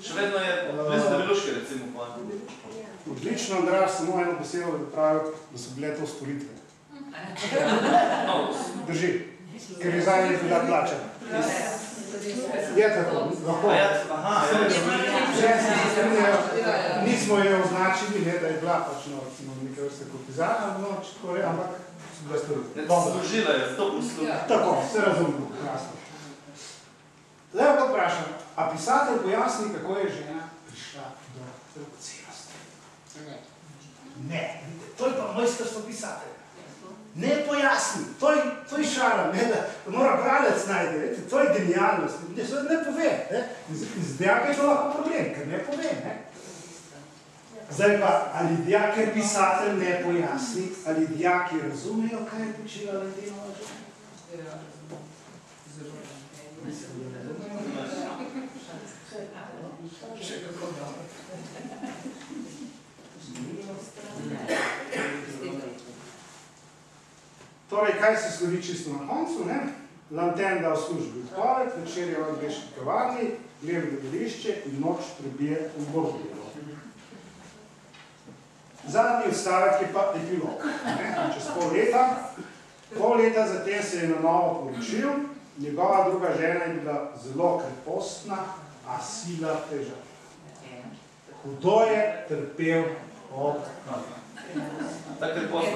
Še vedno je blizu debeluške, recimo, pa. Odlično, Andraž, samo eno posebej, da pravijo, da so bile to storitve. No, Drži, ker je zadnje bila plačana. Je tako, lahko. Ja, ja, ja. Ne. Nismo jo označili, ne, da je bila pač no, recimo neke vrste kurtizana, no, če tako re, ampak so. Ne, Dobro. Služila je, to posluha. Tako, se razumemo, krasno. Zdaj pa vprašam, a pisatelj pojasni, kako je žena prišla do dragocenosti? Ne, vidite, to je pa mojstrstvo pisatelja. Ne pojasni, to je, to je šara, ne, da da mora bralec najde, vidite, to je genialnost, ne, se ne pove, ne. Iz, iz dijaka je to lahko problem, ker ne pove, ne. Zdaj pa, ali dijak je pisatelj ne pojasni, ali dijaki razumejo, kaj je počela Ledinova žena? Še Torej, kaj se zgodi čisto na koncu, ne? Lanten da v službi odpoved, večer je v angliški kavarni, grem v gledališče in noč prebije v Bordijo. Zadnji odstavek je pa epilog. Ne? Čez pol leta, pol leta zatem se je na novo poročil, njegova druga žena je bila zelo krepostna, a sila teža. Hudo je trpel od Tako je posno.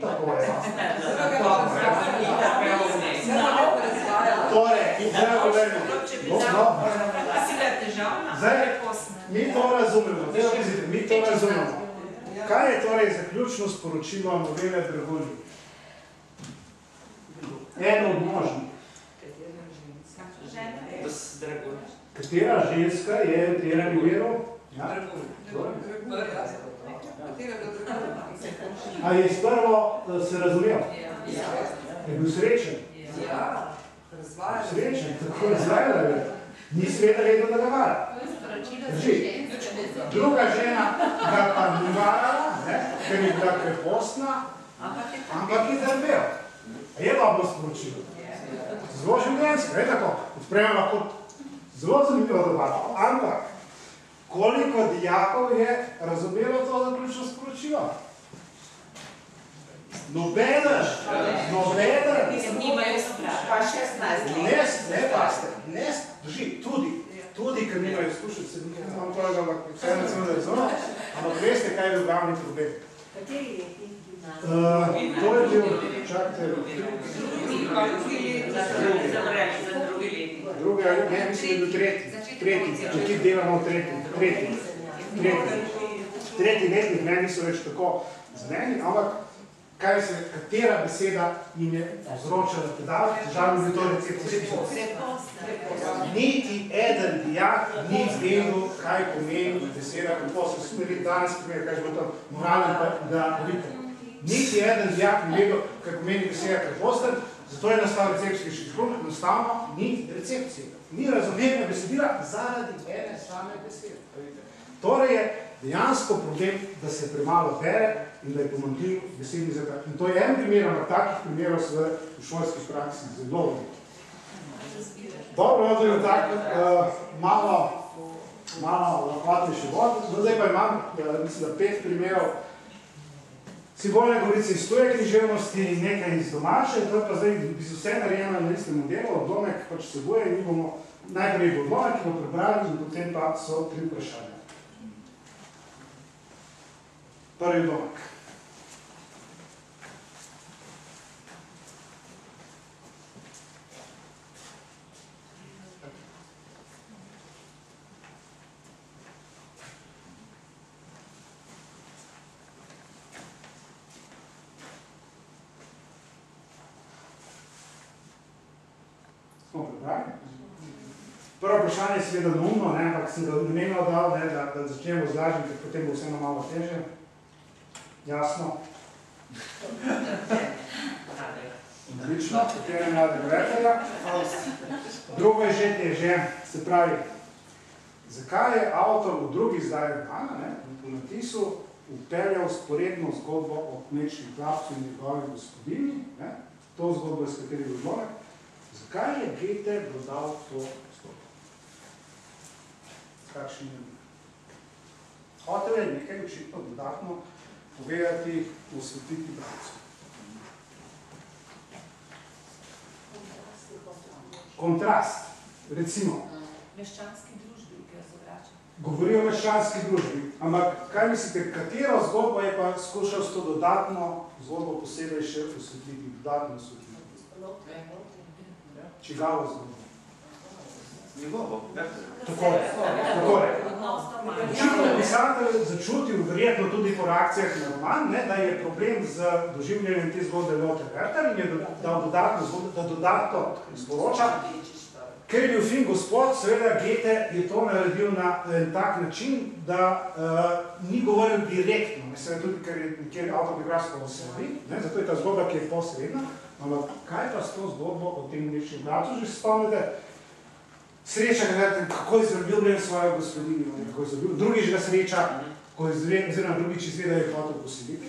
Tako je. Torej, zdaj govorimo. No, Zdaj, mi to razumemo, zdaj opazite, mi to razumemo. Kaj je torej zaključno sporočilo novele Dragulji? Eno od možnih. Katera ženska je v tem primeru? Ja? A je sprvo eh, se razumel? Je bil srečen? Ja, razvajala. Srečen, tako razvajala je. Ni sveta vedno, da ga vara. Drži. Druga žena ga pa ni varala, ne, ker je bila krepostna, ampak je trpel. A je dobro sporočilo. Zelo življenjsko, je tako. Odpremo lahko zelo zanimivo debato. Ampak, koliko dijakov je razumelo to zaključno sporočilo? Nobeden, nobeden. Pa 16 Ne, ne, paste, ne, drži, tudi, tudi, ker nimajo izkušenj, se mi imam kolega, ampak vseeno sem da razumel, ampak veste, kaj je bil glavni problem. Kateri letnik Uh, to je bil, čakajte, drugi, ali ne, mislim, da je tretji, tretji, nekje delamo tretji, tretji, tretji, tretji letnik, ne, niso več tako zeleni, ampak kaj se, katera beseda jim je povzročala težave, težave je to recept Niti eden dijak ni vedel, kaj pomeni beseda, kako se smeri danes primer, kaj je bilo tam moralen pa da vidite. Niti eden dijak ni vedel, kaj pomeni beseda kreposten, zato je nastal receptski šiklum, enostavno ni recepcije. Ni razumevanja besedila zaradi ene same besede. Torej je dejansko problem, da se premalo bere in da je pomanjkljiv besedni zakaj. In to je en primer, ampak takih primerov se v šolski praksi zelo veliko. Dobro, to je tak, uh, malo, malo lahkotnejši vod. No, zdaj pa imam, uh, mislim, da pet primerov simbolne govorice iz tuje književnosti in nekaj iz domače. To je pa zdaj bi se vse narejeno na istem modelu, odlomek pač sebuje in mi bomo najprej bo odlomek, ki bomo prebrali in potem pa so tri vprašanja. Prvi odlomek. Smo prebrali? Prvo vprašanje je seveda neumno, ne, ampak sem ga namenil dal, ne, da, da začnemo z lažjim, ker potem bo vseeno malo teže. Jasno? Odlično, potem je mlade gledatelja. Drugo je že teže, se pravi, zakaj je avtor v drugi izdaji Dana, ne, po natisu, upeljal sporedno zgodbo o kmečnem hlapcu in njegovi gospodini, ne, to zgodbo, iz kateri je odlomek, zakaj je Goethe dodal to? Kakšen je bil? Hotel je nekaj očitno dodatno povedati, osvetiti bralcu. kontrast. Recimo, Meščanski družbi, ki jo zavrača. govori o meščanski družbi, ampak kaj mislite, katero zgodbo je pa skušal s to dodatno zgodbo posebej še osvetliti, dodatno osvetliti? Čigavo zgodbo? Njegovo, Tako je, tako je. Očitno je pisatelj začutil, verjetno tudi po reakcijah na roman, ne, da je problem z doživljanjem te zgodbe Lotte Werther in je do- dal dodatno da dodatno sporoča, ker je bil fin gospod, seveda Goethe je to naredil na en tak način, da uh, ni govoril direktno, seveda tudi, ker je nekjer autobiografsko o sebi, ne, zato je ta zgodba, ki je posredna, ampak kaj pa s to zgodbo o tem nečem bratu, že spomnite, Sreča ga gledate, kako je zaljubljen v svojo gospodinjo, kako je zaljubljen. Drugič ga sreča, ko je zve, oziroma drugič izve, da je hotel posiliti.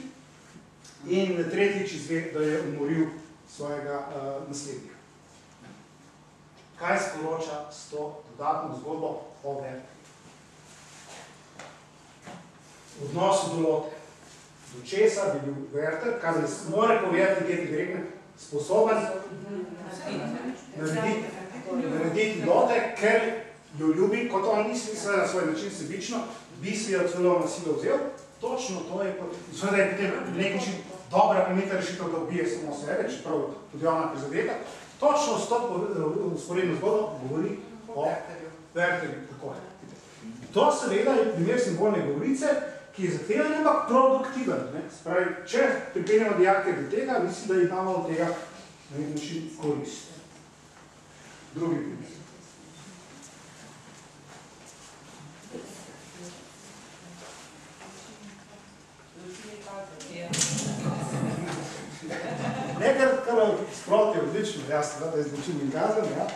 In tretjič izve, da je umoril svojega uh, naslednika. Kaj sporoča s to dodatno zgodbo o Werther? V odnosu do Lotte. Do česa bi bil Werther, kar ne more povedati, kje ti rekne, sposoben narediti narediti Lotte, ker jo ljubi, kot on misli, seveda na svoj način sebično, bi si jo celo na silo vzel, točno to je, seveda je potem na nek način dobra pametna rešitev, da ubije samo sebe, čeprav tudi ona prizadeta, točno s to usporedno zgodbo govori o Wertherju, tako je. To seveda je primer simbolne govorice, ki je zahteven, ampak produktiven. Spravi, če pripeljamo dijake do tega, mislim, da imamo od tega na nek način korist. Drugi primer. Nekaj, kar je sproti odlično, jaz seveda je zločin in kazen, ja.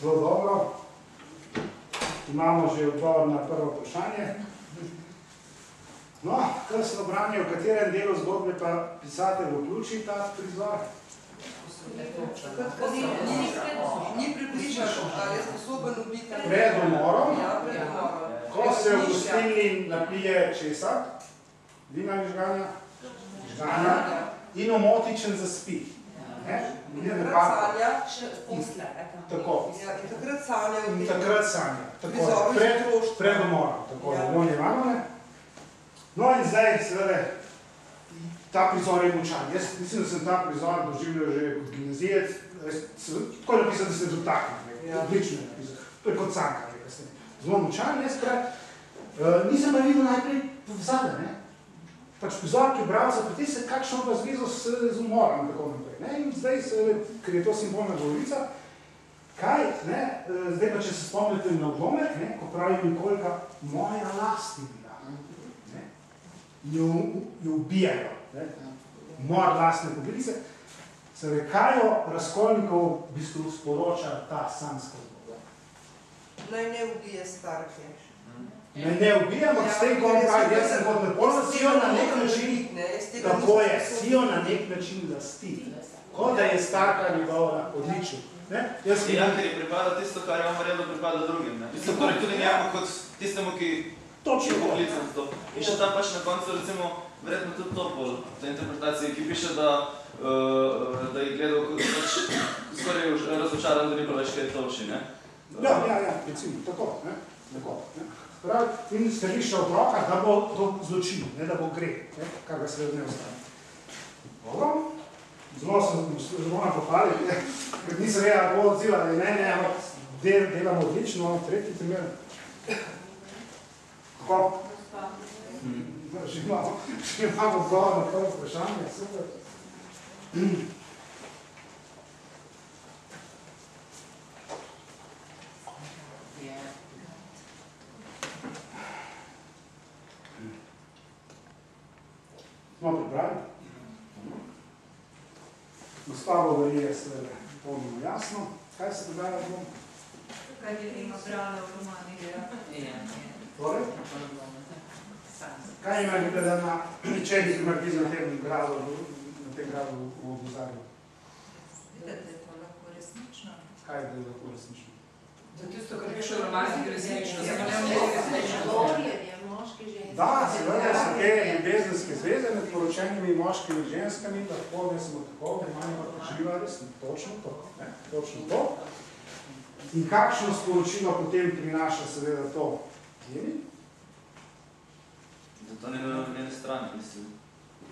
zelo dobro. Imamo že odgovor na prvo vprašanje. No, kar se obranje, v katerem delu zgodbe pa pisatelj vključi ta prizor? Takrat, ko ni, ni približan, ali je sposoben ubiti. Pred umorom, Ja, pred umorom. ko se v gostilni napije česa, vina ali žganja, žganja, in omotičen zaspi. Ne? In Takrat sanja, Še posle, Tako. ja, in takrat sanja In takrat sanja, tako pred, pred umorom, tako Ja. Vonje Ivanovi. No in zdaj, seveda, ta prizor je močan. Jaz mislim, da sem ta prizor doživljal že kot gimnazijec, se- tako je napisano, da se dotaknem, Ja. ja. odlično je napisano. To je kot sanka. Zelo močan, jaz prav, uh, nisem pa videl najprej povezave, ne. Pač prizor, ki bralca pritisne, kakšno pa zvezo s, z umorom in tako naprej. Ne? In zdaj, seveda, ker je to simbolna govorica, Kaj, ne, eh, zdaj pa če se spomnite na odlomek, ne, ko pravi Nikolka, moja last je bila, ne, jo, jo ubijajo, ne, mor lastne pobilice, se ve, kaj jo razkolnikov v bistvu sporoča ta sanska zgodba. Naj ne ubije starke. Ne, ne ubijam, ampak s tem, ko on pravi, jaz sem kot napolno, si jo na nek način, tako je, si jo na nek način lasti, kot da je starka njegova odlična. Ne? Jaz Ja, ker je pripada tisto, kar je on verjetno pripada drugim. Ne? Mislim, torej tudi njemu kot tistemu, ki Točno je poklican to. In še tam pač na koncu, recimo, verjetno tudi to bolj, ta interpretacija, ki piše, da, uh, da je gledal kot pač skoraj razočaran, da ni bilo več kaj toči, ne? Ja, ja, ja, recimo, tako, ne, tako, ne. Prav, in stališče otroka, da bo to zločin, ne, da bo greh, ne, kar ga seveda ne ostane. Dobro, zelo sem, zelo ne, ker nisem vedela, bo odziva, ne, ne, ne, ampak del, delamo odlično, tretji primer. Kako? No, Že imamo, že imamo odgovor na prvo vprašanje, super. Smo pripravili? Gospa govori je seveda popolnoma jasno. Kaj se dogaja z njom? Kaj je tema brala v romanih? Torej? Kaj ima glede na čeli, ki ima pisal na tem gradu, na tem gradu v Obozarju? Da je to lahko resnično. Kaj je lahko resnično? Za tisto, kar piše v romanih, je resnično. Ja, ja, ne ja, resnično. Govorjenje, moški, ženski. Da, seveda so te ljubezenske zveze med poročenimi moškimi in ženskami, lahko ne samo tako, da imajo živa resnično. Točno to. Ne? Točno to. In kakšno sporočilo potem prinaša seveda to? Jemi? Zato ne na njene strani, mislim,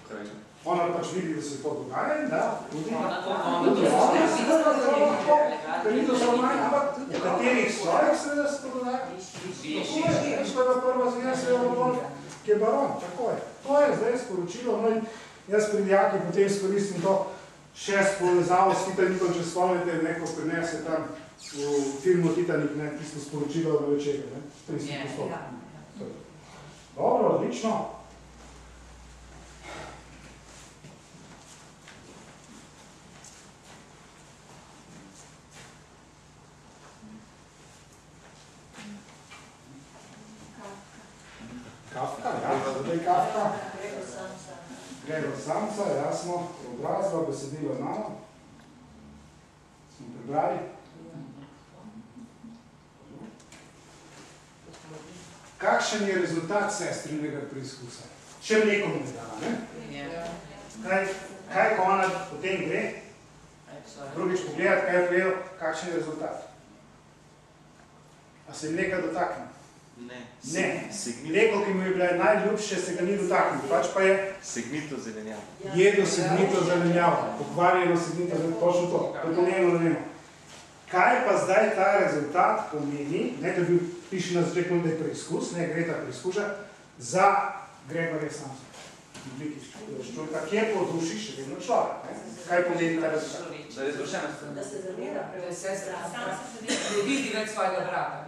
kraj. Ona pač vidi, da se to dogaja in da tudi Ona to tudi ona ona to to lahko, ker ni to manj, ampak v katerih slojih seveda se to dogaja? Tako je, veš, to je prva zvija seveda Rodolf, ki je baron, tako je. To je zdaj sporočilo, no in jaz pri dijaki potem izkoristim to šest povezavo s Titanikom, če spomnite, neko prinese tam v filmu Titanik, ne, tisto sporočilo do večera, ne, 30 postopkov. Dobro, odlično. Kafka, ja, zdaj Kafka. Gregor Samsa. Gregor Samca, jasno, obrazba, besedilo znano. Smo prebrali. Kakšen je rezultat sestrinega preizkusa? Še mleko mu ne dala, ne? Kaj, kaj ko ona potem gre, drugič pogledati, kaj je povedal, kakšen je rezultat? A se mleka dotakne? Ne. Ne. Mleko, ki mu je bila najljubše, se ga ni dotaknil, pač pa je Segnito zelenjavo. jedo segnito zelenjavo, pokvarjeno segnito zelenjavo, točno to, njeno zanimo. Kaj pa zdaj ta rezultat pomeni, ne, da bi piše na začetku, da je preizkus, ne, gre ta preizkuša, za Gregorja Samsa. Človeka, ki je po duši še vedno človek. Ne? Kaj pomeni ta rezultat? Da je izvršena. Da se zavira Da je preveč sestra strah. ne vidi več svojega brata.